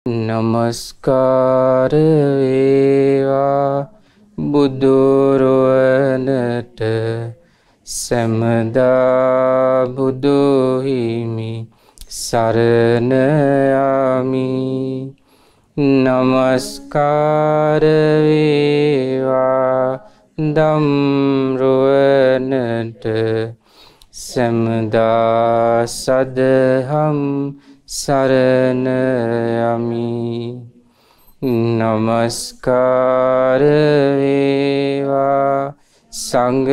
නමස්කාරවේවා බුදුරුවනට සැමදා බුදුහිමි සරණයමි නමස්කාරවේවා දම්රුවනට සැමදා සදහම් සරණයමි නමස්කාරවේවා සංගරුවනට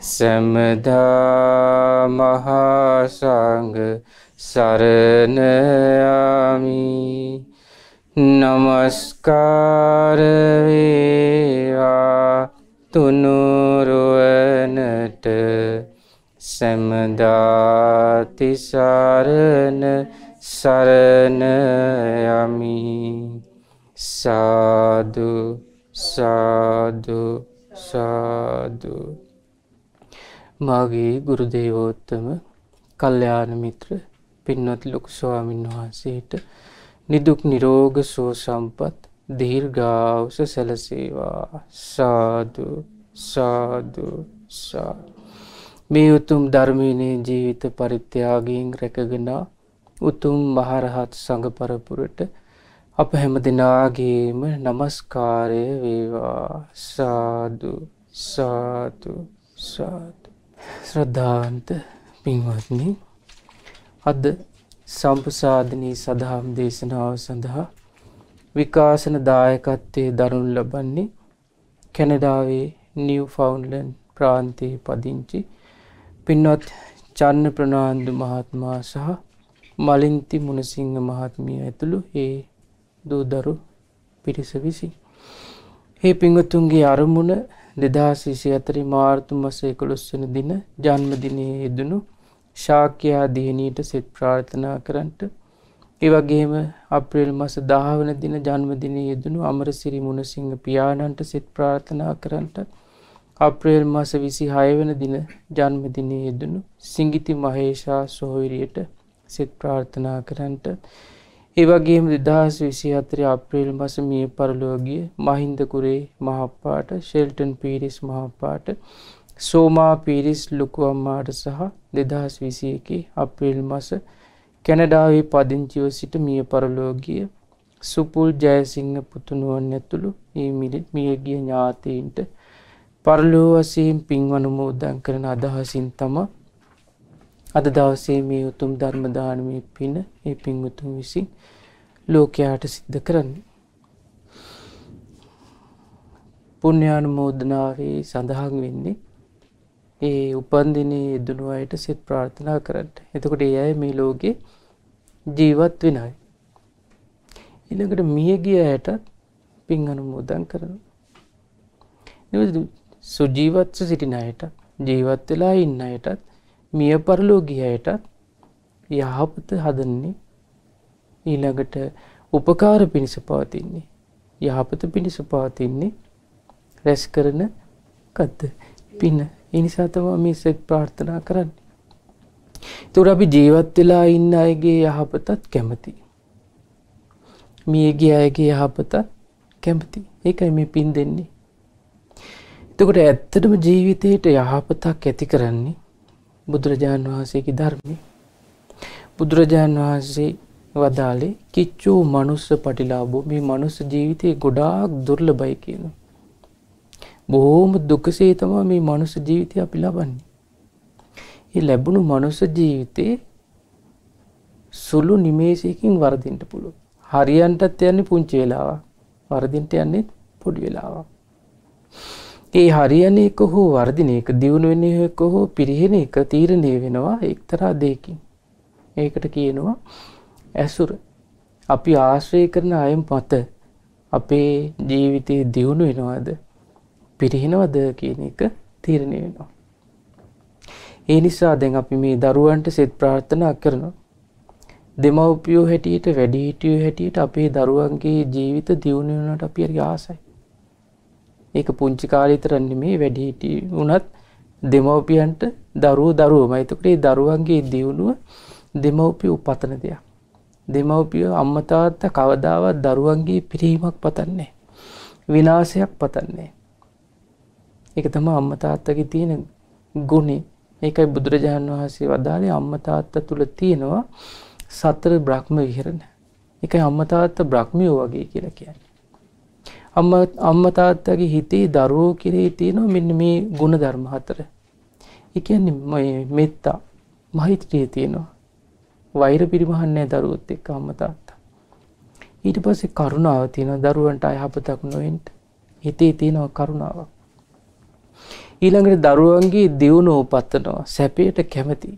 සැමදා මහාසංග සරණයමි නමස්කාරවේවා තුනුරුවනට සැමදාතිසාරණ සරණයමි සාදු සාදු සාදු. මාගේ ගුරුදේවෝත්තම කල්්‍යාන මිත්‍ර පින්වත් ලොකු ස්වාමීන් වහන්සේට නිදුක් නිරෝග සෝ සම්පත් දීර්ගාවස සැලසේවා. සාදු සාදු සාදු. මේ උතුම් ධර්මීනය ජීවිත පරිත්‍යාගීන් රැකගෙන උතුම් මහරහත් සඟපරපුරට අප හැම දෙනාගේම නමස්කාරය වේවා. සාදු සාතු සාතු ශ්‍රද්ධාවන්ත පින්වත්නි අද සම්පසාධනී සදහම් දේශනාව සඳහා විකාසන දායකත්වය දරුණු ලබන්නේ කැනඩාවේ නිව් ෆවන්ලන් ප්‍රාන්තයේ පදිංචි පින්වත් චන්න ප්‍රනාන්දු මහත්මා සහ මලින්ති මුණසිංහ මහත්මිය ඇතුළු ඒ දූදරු පිරිස විසි. ඒ පිංගතුන්ගේ අරමුණ දෙදහස් විසි අතරි මාර්තු මස එකොළොස්වන දින ජන්මදිනය යෙදනු ශාක්‍යයා දියනීට සෙත් ප්‍රාර්ථනා කරන්නට ඒවගේම අප්‍රේල් මස දාහවන දින ජන්මදිනය යෙදනු අමරසිරි මුණසිංහ පියාණන්ට සෙත් ප්‍රාර්ථනා කරන්නට අප්‍රේල් මස විසි හයවන දින ජන්මදිනය යෙදනු සිංගිති මහේෂා සොහොවිරියට සෙත් ප්‍රාර්ථනා කරන්නට. ඒවගේම දෙදහස් විසි අතරි අප්‍රේල් මස මිය පරලෝගිය මහින්දකුරේ මහප්පාට ශෙල්ටන් පීරිස් මහපාට සෝමා පිරිස් ලොකු අම්මාට සහ දෙදහස් විසියකි අප්‍රේල් මස කැනඩාවේ පදිංචිව සිට මිය පරලෝගිය සුපුල් ජයසිංහ පුතුනුවන් ඇතුළු ඒ මිලිත් මියගිය ඥාතීන්ට පරලෝ වසයෙන් පින්වනුමෝදන් කරන අදහසින් තම අද දවසේ මේ උතුම් ධර්මදානමය පින ඒ පින්වතුන් විසින් ලෝකයාට සිද්ධ කරන්නේ. පුුණ්‍යානුමෝදනාවේ සඳහන් වෙන්නේ ඒ උපන්දිනේ යෙදනු අයට සිත් ප්‍රාර්ථනා කරන්න. එතකොට ඒ අය මේ ලෝකෙ ජීවත් වෙනයි. ඉළඟට මියගිය ඇයටත් පින් අනුමෝදන් කරන. සුජීවත්ව සිටින අයට ජීවත් වෙලා ඉන්න අයටත් මිය පරලෝගිය අයටත් යහපත හදන්නේ ඊළඟට උපකාර පිණිස පවතින්නේ යහපත පිණිස පවතින්නේ රැස් කරන කත්ද පින එනිසාතම මේ සෙත් ප්‍රාර්ථනා කරන්න. තුර අපි ජීවත් වෙලා ඉන්න අයගේ යහපතත් කැමති. මියගේ අයගේ යහපතත් කැමති ඒකයි මේ පින් දෙන්නේ. එතකොට ඇත්තටම ජීවිතයට යහපතක් ඇති කරන්නේ බුදුරජාණන් වහන්සේගේ ධර්මය. බුදුරජාණන් වහන්සේ වදාලේ කිච්චූ මනුස්ස පටිලාබෝ මේ මනුස්ස ජීවිතය ගොඩාක් දුර්ල බයි කියන. බොහෝම දුකසේ තමා මේ මනුස ජීවිතය අපි ලබන්නේ. ඒ ලැබුණු මනුස ජීවිතයේ සුළු නිමේසයකින් වරදින්ට පුළුව. හරියන්ටත් යන්නේ පුංචි වෙලාව වරදින්ට යන්නේ පොඩි වෙලාවක්. ඒ හරියන එක හෝ වර්දින එක දියුණු වෙන එක හෝ පිරිහෙන එක තීරණය වෙනවා එක්තරා දෙයකින්. ඒකට කියනවා ඇසුර. අපි ආශ්‍රය කරන අයම් පත අපේ ජීවිතයේ දියුණු වෙනවාද පිරිහෙනවද කියන එක තීරණය වෙනවා. ඒ නිසා දැන් අපි මේ දරුවන්ට සෙත් ප්‍රාර්ථනා කරනවා. දෙමව්පියෝ හැටියට වැඩිහිටියෝ හැටියට අපේ දරුවන්ගේ ජීවිත දියුණු වෙනට අපි හරි ආසයි. ඒක පුංචි කාලිතරන්නේ මේ වැඩිහිටි වනත් දෙමවපියන්ට දරුව දරුව මයිතකටේ දරුවන්ගේ දියුණුව දෙමව්පිය උපතන දෙයක්. දෙමව්පිය අම්මා තාත්තා කවදාවත් දරුවන්ගේ පිරීමක් පතන්නේ. විනාශයක් පතන්නේ. ඒක තමයි අම්මා තාත්තගේ තියෙන ගුණේ. ඒකයි බුදුරජාණන් වහන්සේ වදාළේ අම්මා තාත්තා තුල තියෙනවා සතර බ්‍රහ්ම විහරණ. ඒකයි අම්මා තාත්තා බ්‍රහ්මියෝ වගේ කියලා කියන්නේ. අම්මා අම්මා තාත්තගේ හිතේ දරුවෝ කෙරෙහි තියෙනවා මෙන්න මේ ගුණ ධර්ම හතර. ඒ කියන්නේ මේ මෙත්තා මෛත්‍රිය තියෙනවා. වෛර පිරිමහන්නේ දරුවොත් එක්ක අම්මා තාත්තා. ඊට පස්සේ කරුණාව තියෙනවා දරුවන්ට අයහපතක් නොවෙන්න. හිතේ තියෙනවා කරුණාවක්. ඊළඟට දරුවන්ගේ දියුණුව පත්තනවා සැපයට කැමති.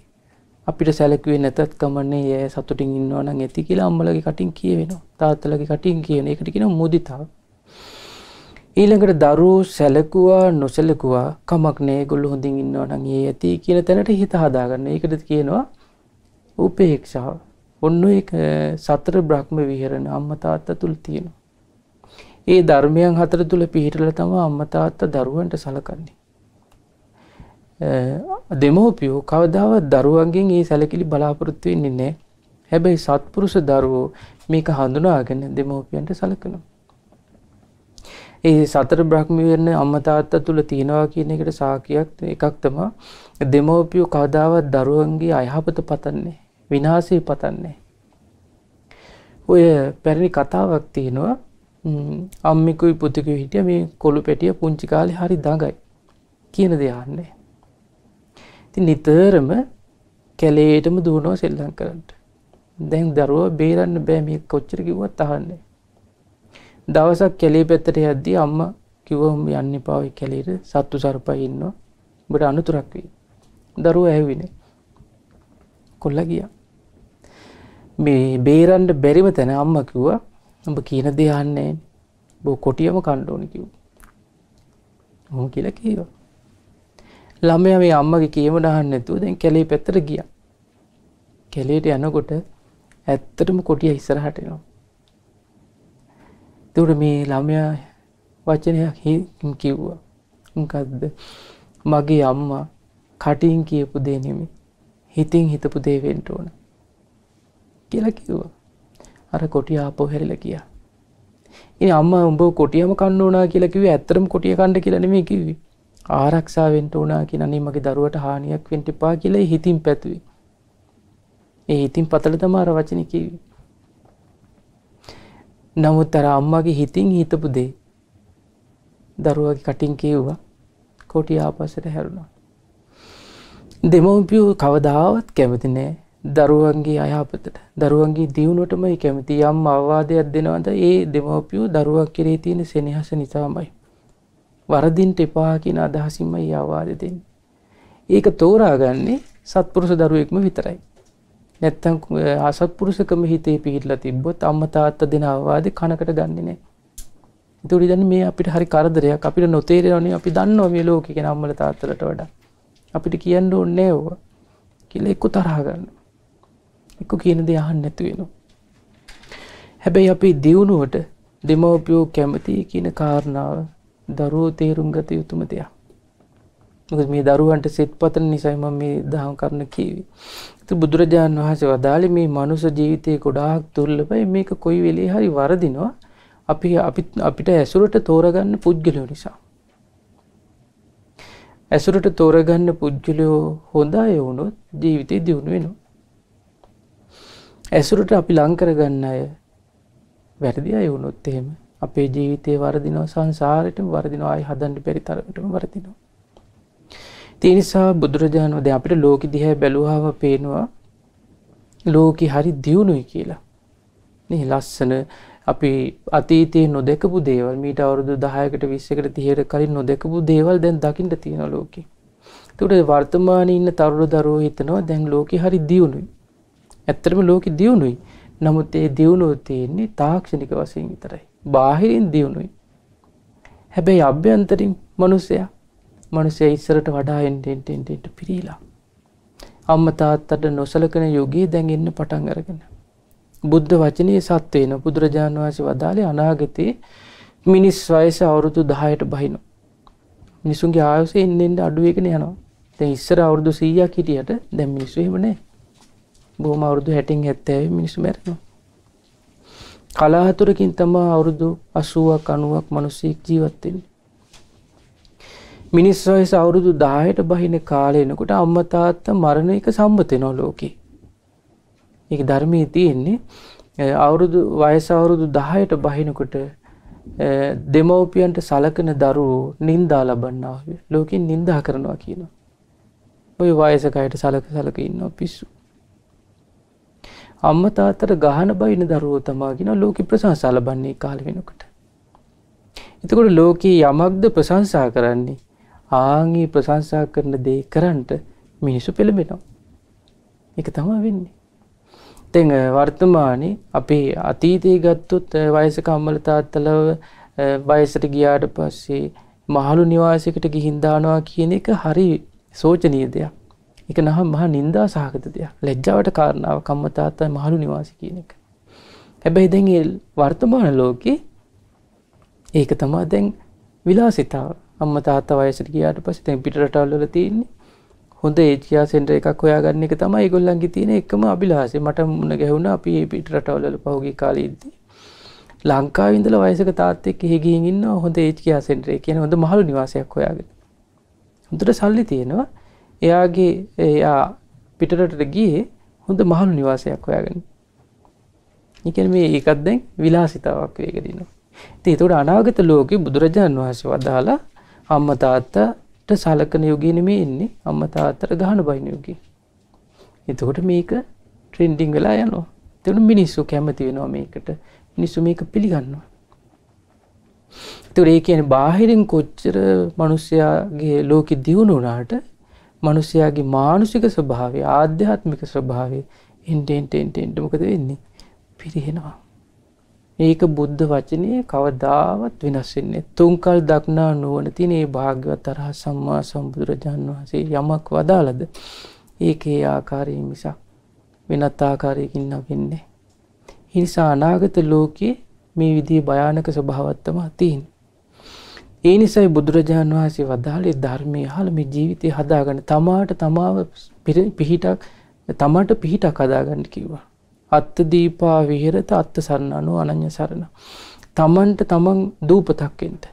අපිට සැලකුවේ නැතත් කමන්නේ ඒ සතුටින් ඉන්නවා නම් ඇති කියලා අම්මලගේ කටින් කියවෙනවා. තාත්තලගේ කටින් කියන එකට කියනවා මුදිතාව. ඊළඟට දරුවෝ සැලකුවා නොසැලකුවා කමක් නෑ ඒගොල්ලෝ හොඳින් ඉන්නවා නම් ඒ ඇති කියන තැනට හිත හදාගන්න. ඒකට කියනවා උපේක්ෂාව. ඔන්න ඒක සතර බ්‍රහ්ම විහරණ අම්මා තාත්තා තුල තියෙනවා. ඒ ධර්මයන් හතර තුල පිහිටලා තමයි අම්මා තාත්තා දරුවන්ට සලකන්නේ. දෙමෝපියෝ කවදාවත් දරුවන්ගෙන් ඒ සැලකිලි බලාපොරොත්තු වෙන්නේ නැහැ. හැබැයි සත්පුරුෂ දරුවෝ මේක හඳුනාගෙන දෙමෝපියන්ට සලකනවා. ඒ සතර බ්‍රහ්ම විහරණ අම්මා තාත්තා තුල තියනවා කියන එකට සාක්ෂියක් එකක් තමයි දෙමෝපියෝ කවදාවත් දරුවන්ගේ අයහපත පතන්නේ විනාශය පතන්නේ. ඔය පැරණි කතාවක් තියෙනවා අම්මිකුයි පුතකුයි හිටිය මේ කොළු පැටිය පුංචි කාලේ හරි දඟයි කියන දේ අහන්නේ. ඉතින් නිතරම කැලේටම දුවනවා සෙල්ලම් කරන්න. දැන් දරුවා බේරන්න බෑ මේ කොච්චර කිව්වත් අහන්නේ. දවසක් කැලේ පැත්තට යද්දී අම්මා කිව්වම යන්න එපා ඔය කැලේට සත්තු සර්පයි ඉන්නවා. ඔබට අනුතරක් වෙයි. දරුවා ඇහුවිනේ. කොල්ලා ගියා. මේ බේරන්න බැරිම තැන අම්ම කිව්වා උඹ කියන දේ අහන්නේ බෝ කොටියම කන්න ඕන කිව්වා. ඔහොම කියලා කිව්වා. ළමයා මේ අම්මගේ කියම අහන්නේ නැතුව දැන් කැලේ පැත්තට ගියා. කැලේට යනකොට ඇත්තටම කොටිය ඉස්සරහට එනවා. එතකොට මේ ළමයා වචනයක් කිව්වා. මොකද්ද? මගේ අම්මා කටින් කියපු දේ නෙමෙයි. හිතින් හිතපු දේ වෙන්න ඕන. කියලා කිව්වා. අර කොටිය ආපහු හැරිලා ගියා. ඉතින් අම්මා උඹ කොටියම කන්න ඕනා කියලා කිව්වේ ඇත්තටම කොටිය කන්න කියලා නෙමෙයි කිව්වේ. ආරක්ෂා වෙන්න ඕනා කියන අනේ මගේ දරුවට හානියක් වෙන්න එපා කියලා හිතින් පැතුවේ. ඒ හිතින් පතල තමයි අර වචනේ කිව්වේ. නමුත් අර අම්මගේ හිතින් හිතපු දේ දරුවගේ කටින් කිව්වා. කොටිය ආපස්සට හැරුණා. දෙමව්පියෝ කවදාවත් කැමති නෑ දරුවන්ගේ අයහපතට දරුවන්ගේ දියුණුවටම කැමති යම් අවවාදයක් දෙනවද ඒ දෙමව්පියෝ දරුවක් කෙරේ තියෙන සෙනෙහස නිසාමයි. වරදින්ට එපා කියන අදහසින්මයි අවවාද දෙන්නේ. ඒක තෝරාගන්නේ සත්පුරුෂ දරුවෙක්ම විතරයි. නැත්තම් අසත්පුරුෂකම හිතේ පිහිටලා තිබ්බොත් අම්මා තාත්තා දෙන අවවාදේ කනකට ගන්නෙ නෑ. ඒතකොට ඉතින් මේ අපිට හරි කරදරයක් අපිට නොතේරෙනවනේ අපි දන්නවා මේ ලෝකේ කියන අම්මලා තාත්තලට වඩා. අපිට කියන්න ඕනේ නෑ ඕවා. කියලා එක්ක තරහ ගන්නවා. එක්ක කියන දේ අහන්න නැතු වෙනවා. හැබැයි අපි දියුණුවට දෙමව්පියෝ කැමති කියන කාරණාව දරුවෝ තේරුම් ගත යුතුම දෙයක්. මොකද මේ දරුවන්ට සෙත් පතන නිසා මම මේ දහම් කරන කීවේ. ඉතින් බුදුරජාණන් වහන්සේ වදාළේ මේ මනුෂ්‍ය ජීවිතේ ගොඩාක් දුර්ලභයි මේක කොයි වෙලේ හරි වරදිනවා. අපි අපිට ඇසුරට තෝරගන්න පුද්ගලයෝ නිසා. ඇසුරට තෝරගන්න පුද්ගලයෝ හොඳ අය වුණොත් ජීවිතේ දියුණු වෙනවා. ඇසුරට අපි ලංකරගන්න අය වැරදි අය වුණොත් එහෙම අපේ ජීවිතය වරදිනව සංසාරයටම වරදිනවා අය හදන්න බැරි තරමටම වරදිනවා. ඒ නිසා බුදුරජාණන් වහන්සේ අපිට ලෝකෙ දිහා බැලුවාම පේනවා ලෝකෙ හරි දියුණුයි කියලා. නේ ලස්සන අපි අතීතයේ නොදකපු දේවල් මීට අවුරුදු 10කට 20කට 30කට කලින් නොදකපු දේවල් දැන් දකින්න තියෙනවා ලෝකෙ. ඒකට වර්තමානයේ ඉන්න තරුණ දරුවෝ හිතනවා දැන් ලෝකෙ හරි දියුණුයි. ඇත්තටම ලෝකෙ දියුණුයි. නමුත් ඒ දියුණුව තියෙන්නේ තාක්ෂණික වශයෙන් විතරයි. බාහිරින් දියුණුයි. හැබැයි අභ්‍යන්තරින් මිනිසයා මිනිසයා ඉස්සරට වඩා එන්න එන්න එන්න පිරීලා. අම්මා තාත්තට නොසලකන යුගයේ දැන් එන්න පටන් අරගෙන. බුද්ධ වචනේ සත්‍ය වෙන බුදුරජාණන් වහන්සේ වදාළේ අනාගතේ මිනිස් වයස අවුරුදු 10ට බහිනවා. මිනිසුන්ගේ ආයුෂ එන්න එන්න අඩු වෙගෙන යනවා. දැන් ඉස්සර අවුරුදු 100ක් හිටියට දැන් මිනිස්සු එහෙම නැහැ. බොහොම අවුරුදු 60න් 70 මිනිස්සු මැරෙනවා. කලාතුරකින් තමයි අවුරුදු 80ක් 90ක් මිනිස්සෙක් ජීවත් වෙන්නේ. මිනිස් වයස අවුරුදු 10ට බහින කාලේ එනකොට අම්මා තාත්තා මරණ එක සම්මත වෙනවා ලෝකේ. ඒක ධර්මයේ තියෙන්නේ අවුරුදු වයස අවුරුදු 10ට බහිනකොට දෙමව්පියන්ට සලකන දරුවෝ නින්දා ලබන්නා ලෝකෙන් නින්දා කරනවා කියනවා. ඔය වයසක අයට සලක සලක ඉන්නවා පිස්සු. අම්ම තාත්තට ගහන බයින දරුවෝ තමා කියන ලෝකෙ ප්‍රශංසා ලබන්නේ කාල වෙනකොට. එතකොට ලෝකයේ යමක්ද ප්‍රශංසා කරන්නේ ආංගී ප්‍රශංසා කරන දේ කරන්නට මිනිස්සු පෙළඹෙනවා. ඒක තමයි වෙන්නේ. දැන් වර්තමානයේ අපේ අතීතයේ ගත්තොත් වයසක අම්මල තාත්තලව වයසට ගියාට පස්සේ මහලු නිවාසයකට ගිහින් දානවා කියන එක හරි සෝචනීය දෙයක්. ඒක නම් මහා නිന്ദා සහගත දෙයක්. ලැජ්ජාවට කාරණාවක් අම්ම තාත්තා මහලු නිවාසය කියන එක. හැබැයි දැන් වර්තමාන ලෝකේ ඒක තමයි දැන් විලාසිතාව. අම්ම තාත්තා වයසට ගියාට පස්සේ දැන් පිට රටවල් වල තියෙන්නේ හොඳ ඒජියා සෙන්ටර් එකක් හොයාගන්න එක තමයි ඒගොල්ලන්ගේ තියෙන එකම අභිලාෂය. මට මුණ ගැහුණා අපි මේ පිට රටවල් වල පහුගිය කාලේ ඉද්දි. ලංකාවේ ඉඳලා වයසක තාත්තෙක් එහෙ ගිහින් ඉන්නවා හොඳ ඒජියා සෙන්ටර් එකේ කියන හොඳ මහලු නිවාසයක් හොයාගෙන. හොඳට සල්ලි තියෙනවා. එයාගේ එයා පිටරටට ගියේ හොඳ මහලු නිවාසයක් හොයාගෙන. ඒ කියන්නේ මේ ඒකත් දැන් විලාසිතාවක් වේගෙන ඉන්නවා. ඉතින් ඒකට අනාගත ලෝකේ බුදුරජාණන් වහන්සේ වදාලා අම්මා තාත්තට සලකන යුගයේ නෙමෙයි ඉන්නේ අම්මා තාත්තට ගහන බයින යුගයේ. එතකොට මේක ට්‍රෙන්ඩින් වෙලා යනවා. එතකොට මිනිස්සු කැමති වෙනවා මේකට. මිනිස්සු මේක පිළිගන්නවා. එතකොට ඒ කියන්නේ බාහිරින් කොච්චර මිනිස්යාගේ ලෝකෙ දියුණු වුණාට මිනිස්යාගේ මානසික ස්වභාවය ආධ්‍යාත්මික ස්වභාවය එන්ටෙන් ටෙන් මොකද වෙන්නේ? පිරිහෙනවා. ඒක බුද්ධ වචනය කවදාවත් වෙනස් වෙන්නේ තුන්කල් දක්නා නුවණ තියෙන ඒ භාග්‍යවත් අරහ සම්මා සම්බුදුරජාන් වහන්සේ යමක් වදාළද ඒකේ ආකාරයෙන් මිසක් වෙනත් ආකාරයකින් නවෙන්නේ. ඒ නිසා අනාගත ලෝකේ මේ විදිහේ භයානක ස්වභාවයක් තමයි තියෙන්නේ. ඒ නිසයි බුදුරජාණන් වහන්සේ වදාළේ ධර්මයේ අහලා මේ ජීවිතය හදාගන්න තමාට තමාව පිහිටක් තමාට පිහිටක් හදාගන්න කිව්වා. අත්ත දීපා විහෙරත අත්ත සරණ අනු අනං්‍ය සරණ. තමන්ට තමන් දූපතක්කෙන්ට.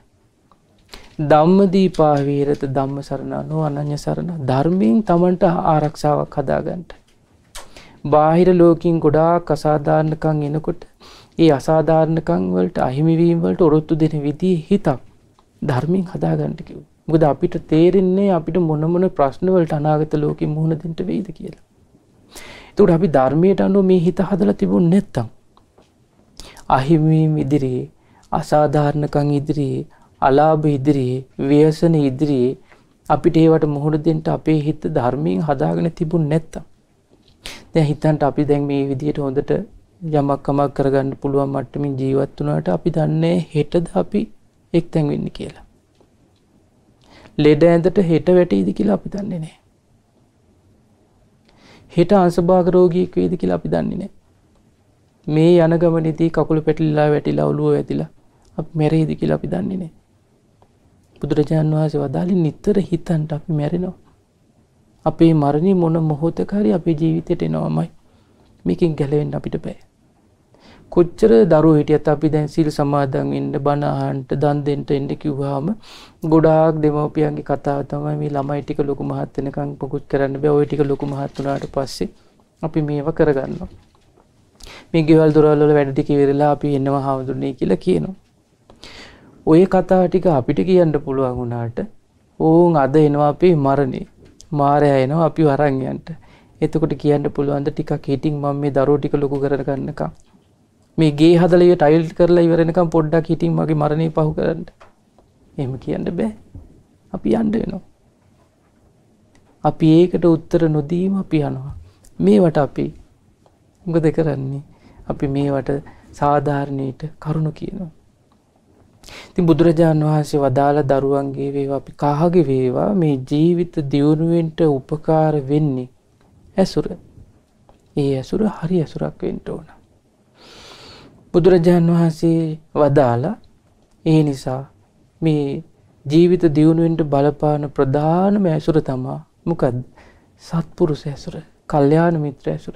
ධම්ම දීපා විහෙරත ධම්ම සරණ අනු අනං්‍ය සරණ ධර්මයෙන් තමන්ට ආරක්ෂාවක් හදාගන්ට. බාහිර ලෝකින් ගොඩාක් අසාධාරණකං එනකොට ඒ අසාධාරණකං වලට අහිමිවීම් වලට ඔරොත්තු දෙන විදිී හිතක් ධර්මින් හදාගන්නට කිව්. ගොද අපිට තේරෙන්නේ අපිට මොනමන ප්‍රශ්නවලට අනාගත ලෝක මුහුණ දෙට වෙයිද කියලා. තුට අපි ධර්මයට අනුව මේ හිත හදල තිබුණ නැත්තම්. අහිමීම් ඉදිරියේ අසාධාරණකං ඉදිරියේ අලාභ ඉදිරියේ ව්‍යසන ඉදිරියේ අපිට ඒවට මුහුණ දෙන්ට අපේ හිත ධර්මයෙන් හදාගෙන තිබුණ නැත්තම්. දැ හිතන්ට අපි දැන් මේ විදියට හොඳට යමක්කමක් කරගන්න පුළුවන් මට්ටමින් ජීවත් වනාට අපි දන්නේ හෙටද අපි එක් තැන් වෙන්න කියලා. ලෙඩ ඇඳට හෙට වැටීදි කියලා අපි දන්නේ නෑ. හෙට අංසභාග රෝගියෙක් වේද කියලා අපි දන්නේ නැහැ. මේ යන ගමනේදී කකුල පැටලිලා වැටිලා ඔළුව වැතිලා අපි මැරෙයිද කියලා අපි දන්නේ නැහැ. බුදුරජාණන් වහන්සේ වදාළේ නිතර හිතන්ට අපි මැරෙනවා. අපේ මරණය මොන මොහොතක හරි අපේ ජීවිතයට එනවාමයි. මේකෙන් ගැලවෙන්න අපිට බෑ. කොච්චර දරුවෝ හිටියත් අපි දැන් සීල් සමාදන් වෙන්න බණ අහන්න දන් දෙන්න එන්න කිව්වහම ගොඩාක් දෙමව්පියන්ගේ කතාව තමයි මේ ළමයි ටික ලොකු මහත් වෙනකන් පුකුත් කරන්න බෑ. ওই ටික ලොකු මහත් වුණාට පස්සේ අපි මේව කරගන්නවා. මේ ගෙවල් දොරවල් වල වැඩ ටික ඉවරලා අපි එනවා හාමුදුරනේ කියලා කියනවා. ඔය කතා ටික අපිට කියන්න පුළුවන් වුණාට ඕන් අද එනවා අපේ මරණේ මාරයා එනවා අපි වරන් යන්න. එතකොට කියන්න පුළුවන්ද ටිකක් හිටින් මම මේ දරුවෝ ටික ලොකු කරගන්නකම්. මේ ගේ හදලිය ටයිල් කරලා ඉවරෙනකම් පොඩ්ඩක් හිටින් මගේ මරණය පහු කරන්න. එම කියන්න බෑ. අපි අන්ඩ වෙනවා. අපි ඒකට උත්තර නොදීම අපි යනවා මේවට අපි උගද කරන්නේ? අපි මේවට සාධාරණයට කරුණු කියනවා. ති බුදුරජාණන් වහන්සේ වදාළ දරුවන්ගේ වේවා අපි කාහගේ වේවා? මේ ජීවිත දියුණුවෙන්ට උපකාර වෙන්නේ ඇසුර. ඒ ඇසුර හරි ඇසුරක් වෙන්ට ඕන. බුදුරජාණන් වහන්සේ වදාලා ඒ නිසා මේ ජීවිත දියුණුවෙන්ට බලපාන ප්‍රධානම ඇසුර තමා මොකද සත්පුරුෂ ඇසුර කල්්‍යයාන මිත්‍ර ඇසුර.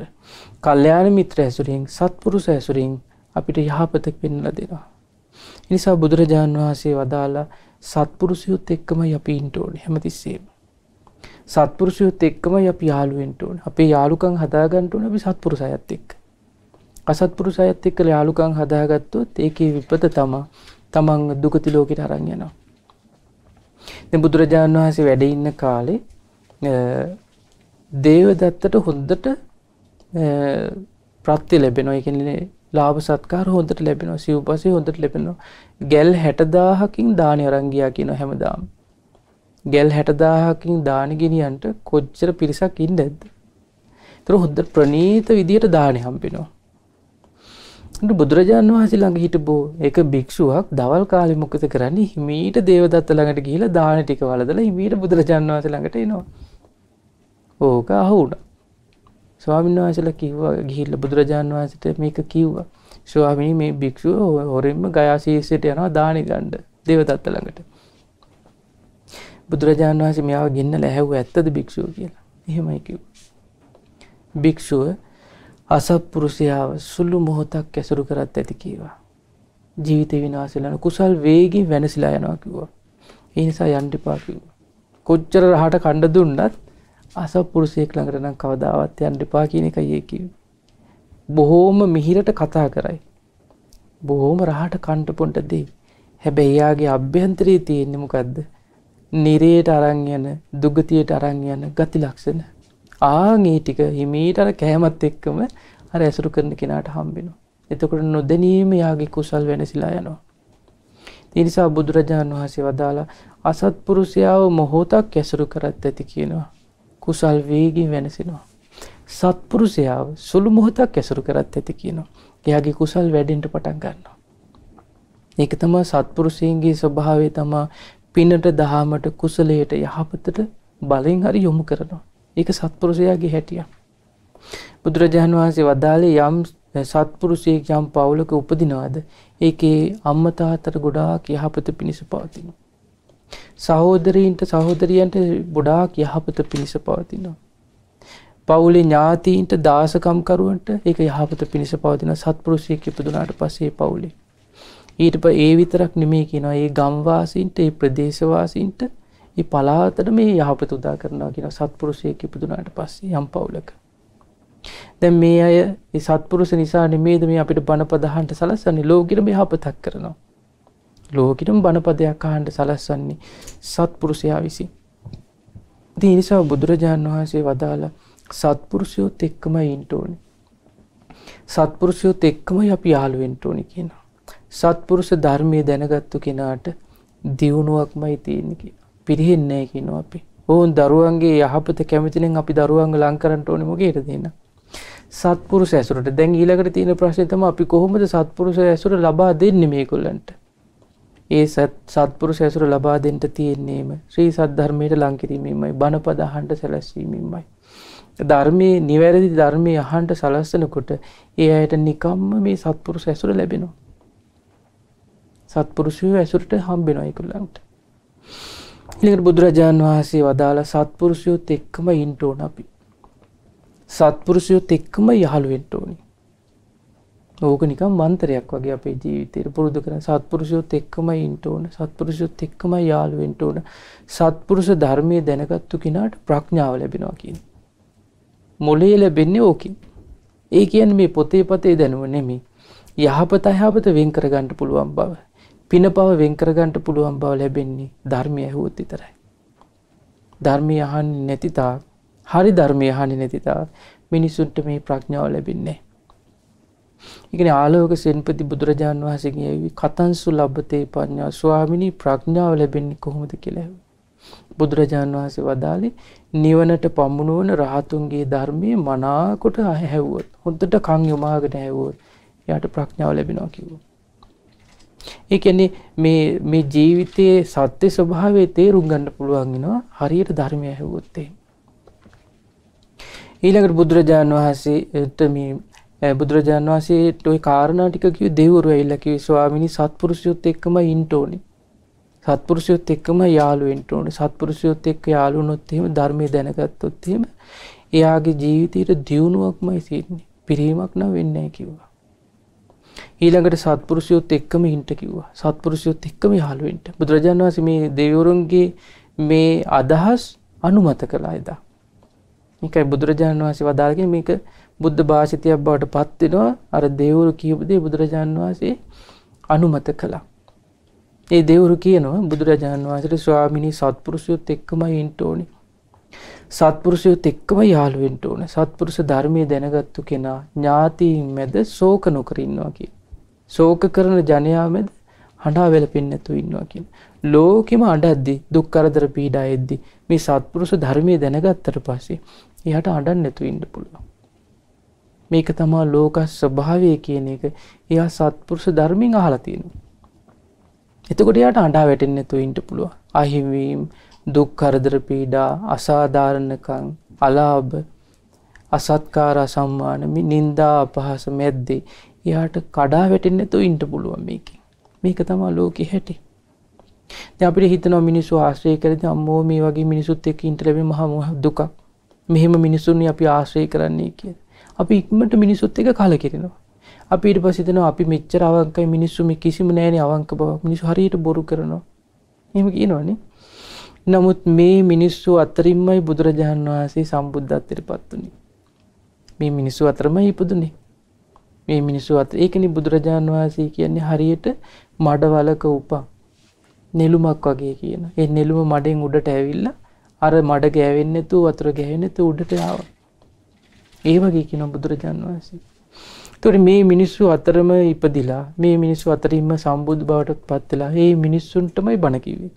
කල්්‍යයාන මිත්‍ර ඇසුරින් සත්පුරුස ඇසුරින් අපිට යහපතක් පෙන්ල දෙනවා. එනිසා බුදුරජාණන් වහන්සේ වදාලා සත්පුරුසියුත් එක්කම අපි ඉන්ටෝන හැමතිස්සේම. සත්පුරුෂයොත් එක්කම අපි යාළුවෙන්ට ඕන අපේ යාළුකං හදාගන්ටුන අපි සත්පුරුස අයත් එක්ක. අසත්පුරුස අයත් එක්ක යාළුකං හදාගත්තොත් ඒකේ විපත තමා තමන් දුකති ලෝකට අරං යනවා. බුදුරජාණන් වහන්සේ වැඩ ඉන්න කාලේ දේවදත්තට හොන්දට ප්‍රත්ති ලැබෙනවා. එකනේ ලාභ සත්කාර හොඳට ලැබෙනවා. සිව්පසේ හොඳට ලැබෙනවා. ගැල් හැටදාහකින් දානය අරංගියා කියන හැමදාම්. ගැල් හැටදාහකින් දානගෙනියන්ට කොච්චර පිරිසක් ඉන්න ඇද තර හොද්ද ප්‍රනීත විදියට දානය හම්පෙනවා බුදුරජාණන් වහස ළඟ හිට බෝ එක භික්ෂුවක් දවල් කාලි මොකත කරන්නේ? හිමීට දේවදත්ත ළඟට ගිහිල දාන ටික වලදල හිමීට බුදුරජාණන් වහස ළඟට එනවා. ඕක අහුුණ ස්වාමීන් වහසල කිව්වා ගිහිල්ල බුදුරජාණන් වහසට මේක කිව්වා. ස්වාමිනි මේ භික්ෂුව හොරෙන්ම ගයාශීසයට යනවා දානි ගණ්ඩ දේවදත්ත ළඟට. බුදුරජාණන් වහස මෙයාව ගන්න ලැහැව් ඇත්තද භික්ෂුව කියලා. එහෙමයි කිව්. භික්ෂුව අසප්පුරුෂයාව සුල්ලු මොහොතක් ඇසුරු කරත් ඇති කීවා. ජීවිත විනාසලන කුසල් වේගින් වෙනසිලා යනවා කිව්වා. ඒ නිසා යන්ටිපා කිව්වා. කොච්චර රහට කණ්ඩ දුන්නත් අසප්පුරුෂයෙක් ළඟට නම් කවදාවත් යන්ටිපා කියන එක ඒ කිව්වේ. බොහෝම මිහිරට කතා කරයි. බොහෝම රහට කණ්ඩ පොන්ට දෙයි. හැබැයි එයාගේ අභ්‍යන්තරයේ තියෙන්නේ මොකද්ද? නිරේට අරන් යන දුගතියට අරන් යන ගති ලක්ෂණ ආන් ඒ ටික හිමීට අර කෑමත් එක්කම අර ඇසුරු කරන කෙනාට හම්බෙනවා. එතකොට නොදැනීම යාගේ කුසල් වෙනසිලා යනවා. ඒ නිසා බුදුරජාණන් වහන්සේ වදාලා අසත්පුරුෂයාව මොහොතක් ඇසුරු කරත් ඇති කියනවා. කුසල් වේගින් වෙනසෙනවා. සත්පුරුෂයාව සුළු මොහොතක් ඇසුරු කරත් ඇති කියනවා. එයාගේ කුසල් වැඩෙන්ට පටන් ගන්නවා. ඒක තමා සත්පුරුෂයන්ගේ ස්වභාවය තමා පිනට දහමට කුසලයට යහපතට බලෙන් හරි යොමු කරනවා. ඒක සත්පුරුෂයාගේ හැටිය. බුදුරජාණන් වහන්සේ වදාලේ යම් සත්පුරුෂයෙක් යම් පවුලක උපදිනවාද ඒකේ අම්මතාතර ගොඩාක් යහපත පිණිස පවතින. සහෝදරීන්ට සහෝදරියන්ට ගොඩාක් යහපත පිණිස පවතිනවා. පවුලේ ඥාතීන්ට දාසකම්කරුවන්ට ඒක යහපත පිණිස පවතින සත්පුරුෂයෙක් ඉපදුනාට පසේ පවුලේ ඊට ප ඒ විතරක් නෙමේ කියනවා ඒ ගම්වාසින්ට ඒ ප්‍රදේශවාසින්ට ඒ පලාතට මේ යහපත උදා කරනවා කියන සත්පුරුෂයක ඉපදුනාට පස්සේ යම් පවුලක. දැන් මේ අය සත්පුරුෂ නිසා නෙමේද මේ අපිට බණපදහන්ට සලස්සන්නේ ලෝකෙටම යහපතක් කරනවා. ලෝකෙටම බණපදයක් අහන්න සලස්සන්නේ සත්පුරුෂයා විසින්. ඉතින් ඒ නිසා බුදුරජාණන් වහන්සේ වදාලා සත්පුරුෂයොත් එක්කම ඉන්න ඕනේ. සත්පුරුෂයොත් එක්කමයි අපි යාළු වෙන්න ඕනේ කියනවා. සත්පුරුෂ ධර්මය දැනගත්තු කෙනාට දියුණුවක්මයි තියෙන පිරිහෙන්නේ කියනවා අපි. ඔවුන් දරුවන්ගේ යහපත කැමතිනෙන් අපි දරුවන්ග ලංකරට ඕන මොගේට දෙන්න සත්පුරුෂ ඇසුරට. දැන් ඊලකට තියෙන ප්‍රශ්නතම අපි කොහොමද සත්පුරුෂ ඇසුර ලබා දෙන්න මේකුල්ලන්ට ඒ සත් සත්පුරුෂ ඇසුර ලබා දෙන්ට තියෙන්නේම ශ්‍රී සද්ධර්මයට ලංකිරීමෙන්මයි බණපදහන්ට සැලැස්වීමෙන්මයි. ධර්මය නිවැරදි ධර්මය අහන්ට සලස්සනකොට ඒ අයට නිකම්ම මේ සත්පුරුෂ ඇසුර ලැබෙනවා. සත්පුරුෂය ඇසුරට හම්බෙනොයිකුල්ලන්ට. ඉළිකට බුදුරජාණන් වහන්සේ වදාළ සත්පුරුෂයොත් එක්කම ඉන්ටෝන අපි. සත්පුරුෂයොත් එක්කම යහළුවෙන්ට ඕනි. ඕක නිකම් මන්තරයක් වගේ අපේ ජීවිතයට පුරුදු කරන සත්පුරුෂයොත් එක්කම ඉන්ටෝන සත්පුරුෂයොත් එක්කම යාළුවෙන්ට ඕන සත්පුරුෂ ධර්මය දැනගත්තු කෙනාට ප්‍රඥාව ලැබෙනවා කියන. මොලේ ලැබෙන්නේ ඕකින්. ඒ කියන් මේ පොතේ පතේ දැනුව නෙමේ යහපත අයහපත වෙන් කරගන්නට පුළුවන් බව. පින පව වෙන්කරගන්ට පුළුවන් බව ලැබෙන්නේ ධර්මය ඇහුවොත් විතරයි. ධර්මය අහන් නැතිතා හරි ධර්මය හනි නැතිතා මිනිසුන්ට මේ ප්‍රඥාව ලැබෙන්නේ. ඉගෙන ආලෝක සෙන්පති බුදුරජාණන් වහසගේ ඇවි කතන්සු ලබ්බතේ පඥා ස්වාමිනී ප්‍රඥාව ලැබෙන්නේ කොහොමද කෙලැව. බුදුරජාණන් වහසේ වදාලේ නිවනට පමුණුවන රහතුන්ගේ ධර්මය මනාකොට අහැවුවොත් හොඳට කං යොමාගෙන හැවුවොත් යට ප්‍රඥාව ලැබෙනවා කිව්වා. ඒකන්නේ මේ මේ ජීවිතයේ සත්‍ය ස්වභාවේ තේරුම් ගන්න පුළුවන්ගෙනවා හරියට ධර්මය ඇහවොත්තේ. ඊළඟට බුදුරජාණන් වහන්සේට මේ බුදුරජාණන් වහන්සේ ඔය කාරණා ටික කිව්වේ දෙවිවරු ඇවිල්ලා කිව්වේ ස්වාමිනී සත්පුරුෂයොත් එක්කම ඉන්න ඕනේ. සත්පුරුෂයොත් එක්කම යාළු වෙන්න ඕනේ. සත්පුරුෂයොත් එක්ක යාළු වුණොත් එහෙම ධර්මය දැනගත්තොත් එහෙම එයාගේ ජීවිතයට දියුණුවක්මයි සින්නේ පිරීමක් නම් වෙන්නේ කිව්වා. ඊළඟට සත්පුරුෂයොත් එක්කම ඉන්ට කිව්වා සත්පුරුෂයොත් එක්කම යාළුවෙන්ට බුදුරජාණන් වහන්සේ මේ දෙවිවරුන්ගේ මේ අදහස් අනුමත කළා එදා. මේකයි බුදුරජාණන් වහන්සේ වදාළගේ මේක බුද්ධ භාෂිතයක් බවට පත් වෙනවා අර දෙවිවරු කියපු දේ බුදුරජාණන් වහන්සේ අනුමත කළා. ඒ දෙවිවරු කියනවා බුදුරජාණන් වහන්සේට ස්වාමිනී සත්පුරුෂයොත් එක්කමයි ඉන්න ඕනේ. සත්පුරුෂයොත් එක්කම යාළු වෙන්න ඕනේ. සත්පුරුෂ ධර්මයේ දැනගත්තු කෙනා ඥාතීන් මැද ශෝක නොකර ඉන්නවා කියන. ශෝක කරන ජනයා මැද හඬා වැළපෙන්නේ නැතුව ඉන්නවා කියන. ලෝකෙම අඬද්දි දුක් කරදර පීඩා එද්දි මේ සත්පුරුෂ ධර්මයේ දැනගත්තට පස්සේ එයාට අඬන්න නැතුව ඉන්න පුළුවන්. මේක තමා ලෝක ස්වභාවය කියන එක එයා සත්පුරුෂ ධර්මයෙන් අහලා තියෙනවා. එතකොට එයාට අඬා වැටෙන්නේ නැතුව ඉන්න පුළුවන්. අහිමිවීම දුක් කරදර පීඩා අසාධාරණකම් අලාභ අසත්කාර සම්මාන නින්දා අපහාස මැද්දේ එයාට කඩා වැටෙන්නේ නැතුව ඉන්න පුළුවන් මේකෙන්. මේක තමයි ලෝකෙ හැටි. දැන් අපිට හිතනවා මිනිස්සු ආශ්‍රය කරද්දී අම්මෝ මේ වගේ මිනිසුත් එක්ක ඉන්න ලැබෙන මහා දුකක්. මෙහෙම මිනිසුන්නි අපි ආශ්‍රය කරන්නේ කියලා. අපි ඉක්මනට මිනිසුත් එක්ක කලකිරෙනවා. අපි ඊට පස්සේ හිතනවා අපි මෙච්චර අවංකයි මිනිස්සු මේ කිසිම නෑනේ අවංක බව. මිනිස්සු හරියට බොරු කරනවා. එහෙම කියනවනේ. නමුත් මේ මිනිස්සු අතරින්මයි බුදුරජාණන් වහන්සේ සම්බුද්ධත්වයට පත් වුණේ. මේ මිනිස්සු අතරමයි ඉපදුනේ. මේ මිනිස්සු අතර ඒකනේ බුදුරජාණන් වහන්සේ කියන්නේ හරියට මඩවලක උපන් නෙළුමක් වගේ කියන. ඒ නෙළුම මඩෙන් උඩට ඇවිල්ලා අර මඩ ගෑවෙන්නේ නැතුව වතුර ගෑවෙන්නේ නැතුව උඩට ආවා. ඒ වගේ කියන බුදුරජාණන් වහන්සේ. ඒතකොට මේ මිනිස්සු අතරම ඉපදිලා මේ මිනිස්සු අතරින්ම සම්බුදු බවට පත් වෙලා මේ මිනිස්සුන්ටමයි බණ කිව්වේ.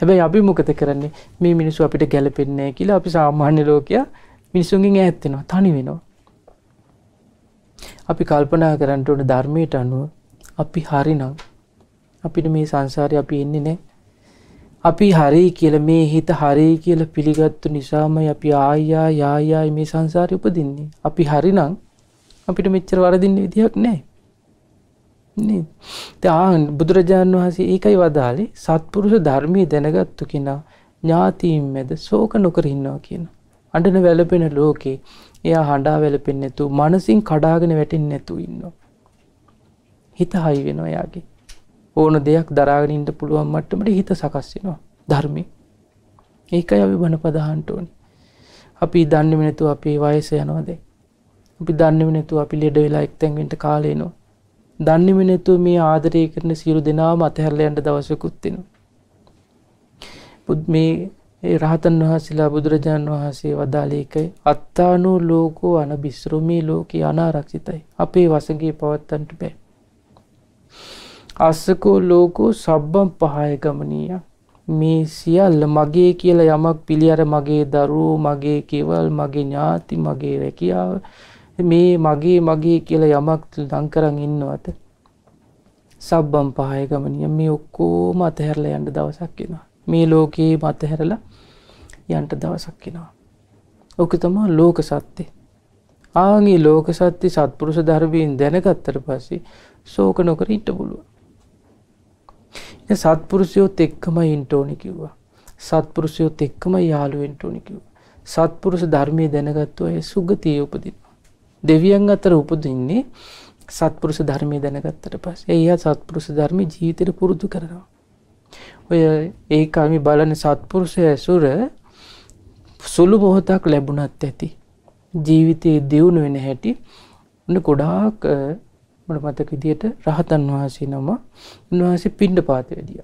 හැබැයි අපි මොකද කරන්නේ මේ මිනිස්සු අපිට ගැලපෙන්නේ නැහැ කියලා අපි සාමාන්‍ය ලෝකයා මිනිසුන්ගෙන් ඈත් වෙනවා තනි වෙනවා. අපි කල්පනා කරන්න ඕන ධර්මයට අනුව අපි හරිනම් අපිට මේ සංසාරේ අපි ඉන්නේ නැහැ. අපි හරි කියලා මේ හිත හරි කියලා පිළිගත්තු නිසාමයි අපි ආයියා යායායි මේ සංසාරේ උපදින්නේ. අපි හරිනම් අපිට මෙච්චර වරදින්න විදියක් නැහැ. නේද? දැන් බුදුරජාණන් වහන්සේ ඒකයි වදාළේ සත්පුරුෂ ධර්මයේ දැනගත්තු කෙනා ඥාතීන් මැද ශෝක නොකර ඉන්නවා කියන. අඬන වැළපෙන ලෝකේ එයා හඬා වැළපෙන්නේ නැතුව මනසින් කඩාගෙන වැටෙන්නේ නැතුව ඉන්නවා. හිත හයි වෙනවා එයාගේ. ඕන දෙයක් දරාගෙන ඉන්න පුළුවන් මට්ටමට හිත සකස් වෙනවා ධර්මයේ. ඒකයි අපි බණ පදහන්ට ඕනේ. අපි දන්නේම නැතුව අපේ වයස යනවා දැන්. අපි දන්නේම නැතුව අපි ලෙඩ වෙලා එක්තැන් වෙන්න කාලේ එනවා. දන්නේම නැතුව මේ ආදරය කරන සියලු දෙනාම අතහැරලා යන්න දවසකුත් එනවා. මේ ඒ රහතන් වහන්සේලා බුදුරජාණන් වහන්සේ වදාළ එකයි. අත්තානෝ ලෝකෝ අනබිස්රෝ මේ ලෝකේ අනාරක්ෂිතයි. අපේ වසඟේ පවත්තන්ට බෑ. අස්සකෝ ලෝකෝ සබ්බම් පහය ගමනීය. මේ සියල්ල මගේ කියලා යමක් පිළියර මගේ දරුවෝ මගේ කෙවල් මගේ ඥාති මගේ රැකියාව මේ මගේ මගේ කියලා යමක් ලංකරන් ඉන්නවත සබ්බම් පහය ගමනිය. මේ ඔක්කෝම අතහැරලා යන්න දවසක් එෙනවා. මේ ලෝකයේ මතහැරලා යන්ට දවසක් කෙනවා ඕක තමා ලෝක සත්‍යය ආගේ ලෝක සත්‍ය සත්පුරුෂ ධර්වයෙන් දැනගත්තර පස්සේ සෝක නොකර ඉට පුළුව සත්පුරුෂයෝත් එක්කම ඉන්ටෝනි කිව්වා. සත්පුරුෂයෝත් එක්කම යාළුවෙන්ට ඕනි කිව්වා. සත්පුරුෂ ධර්මය දැනගත්තු අය සුගතිය උපදිනවා. දෙවියන් අතර උපදින්නේ සත්පුරුෂ ධර්මය දැනගත්තට පස් එය සත්පුරුෂ ධර්ම ජීවිතයට පුරුදු කරනවා. ඔය ඒ කමි බලන සත්පුරුෂය ඇසුර සුළු මොහොතක් ලැබුණත් ඇති. ජීවිතයේ දියුණු වෙන හැටි උන්න ගොඩාක් මට මතක විදියට රහතන් වහන්සේ නම උන්වහන්සේ පිණ්ඩ පාත වැඩිය.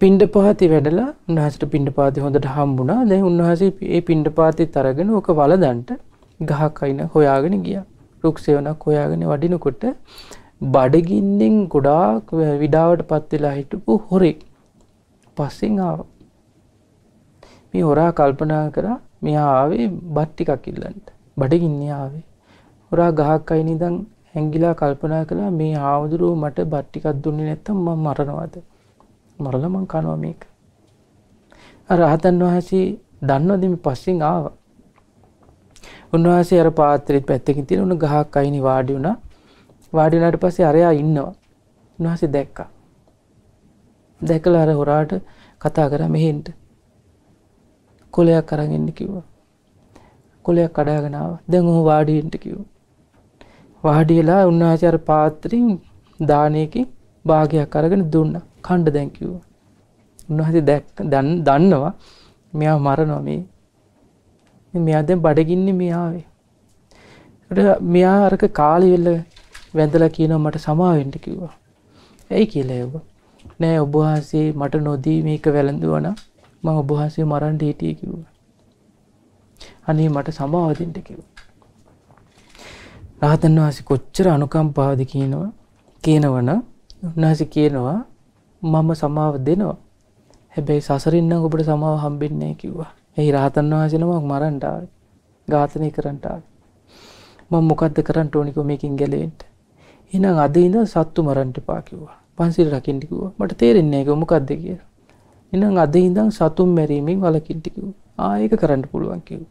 පිණ්ඩ පාති වැඩලා උන්හසට පිණ්ඩ පාති හොඳට හම්බුණා දැන් උන්වහසේ ඒ පිණ්ඩ පාති තරගෙන ඕක වලදන්ට ගහක් අයින හොයාගෙන ගිය රුක්සයවනක් හොයාගෙන වඩිනකොට බඩගින්නෙන් ගොඩාක් විඩාවට පත්වෙලා හිටපු හොරෙක් පස්සෙන් ආව. මේ හොරා කල්පනා කර මෙයා ආවේ බට්ටිකක් ඉල්ලන්ට. බඩගින්නේ ආවේ. හොරා ගහක් අයිනිදං හැංගිලා කල්පනා කළා මේ හාමුදුරුව මට බට්ටිකක් දුන්නේ නැත්තම් මම මරනවාද? මරලා මං කනවා මේක. රහතන් වහන්සේ දන්නවද මේ පස්සෙන් ආවා? උන්වහන්සේ අර පාත්‍රෙත් පැත්තකින් තියෙන උන ගහක් අයිනි වාඩි වුණා. වාඩි වුණාට පස්සේ අරයා ඉන්නවා. උන්වහන්සේ දැක්කා. දැකලා අර හොරාට කතා කරා මෙහෙන්ට. කොලයක් කරගන්න කිව්වා. කොලයක් කඩාගෙනාව දැන් ඔහු වාඩීන්ට කිව් වාඩියලා උන්වහසර පාත්‍රින් දානයකින් භාගයක් අරගෙන දුන්න. කණ්ඩ දැන්කිව්ව උන්වහස දැක් දන් දන්නවා. මෙයා මරනොමේ මෙයා දැන් බඩගින්න මෙයාවේ. මෙයා අරක කාලිවෙල්ල වැඳල කියනව මට සමාවෙන්ට කිව්වා. ඇයි කියලා එව නෑ ඔබහන්සේ මට නොදී මේක වැළඳුවන මං ඔබහන්සේ මරන්ට හිටිය කිව්ව. අනේ මට සමාවදින්ට කිව් රාතන් වහස කොච්චර අනුකම්පාද කියනවා. කියනවන උන්හස කියනවා මම සමාව දෙනවා. හැබැයි සසරින්න ඔබට සමාව හම්බෙන්නේ කිව්වා. ඇයි රාතන් වහසනමක් මරන්ටාව ඝාතනය කරන්ටාව මං මොකක්ද කරන්න ඕනික මේකින් ගැලවෙන්ට එනම් අද ඉඳ සත්තු මරන්ට පාකිව්වා පන්සිල් රකිින්ටිකුව මට තේරෙන්නේ එක මොකක්ද කිය එනම් අද ඉඳම් සතුම් මැරීමෙන් වලකින්ටිකිව ආයක කරන්න පුළුවන් කිව්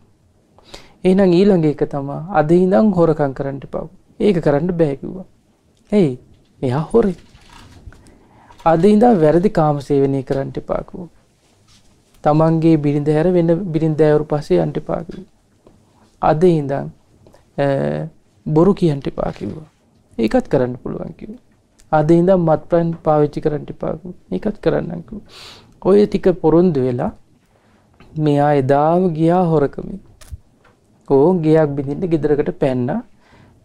එනම් ඊළඟ එක තමා අද ඉඳම් හොරකං කරන්නට පව් ඒක කරන්න බෑකිව්වා ඇයි එයා හොරේ. අද ඉඳා වැරදි කාමසේවනය කරන්නට පාකුව තමන්ගේ බිරිඳ හැර වෙන බිරින් දෑවරු පසේ අන්ට පාකිව අද ඉඳම් බොරු කියන්ට පාකිව්වා ඒකත් කරන්න පුළුවන් කිව්වා. අද ඉඳම් මත්ප්‍රන් පාවිච්චි කරන්නට පාකු එකත් කරන්නකු ඔය ටික පොරොන්දු වෙලා මෙයා එදාම ගියා හොරකමින්. ඕ ගයක් බිඳින්ට ගෙදරකට පැන්න.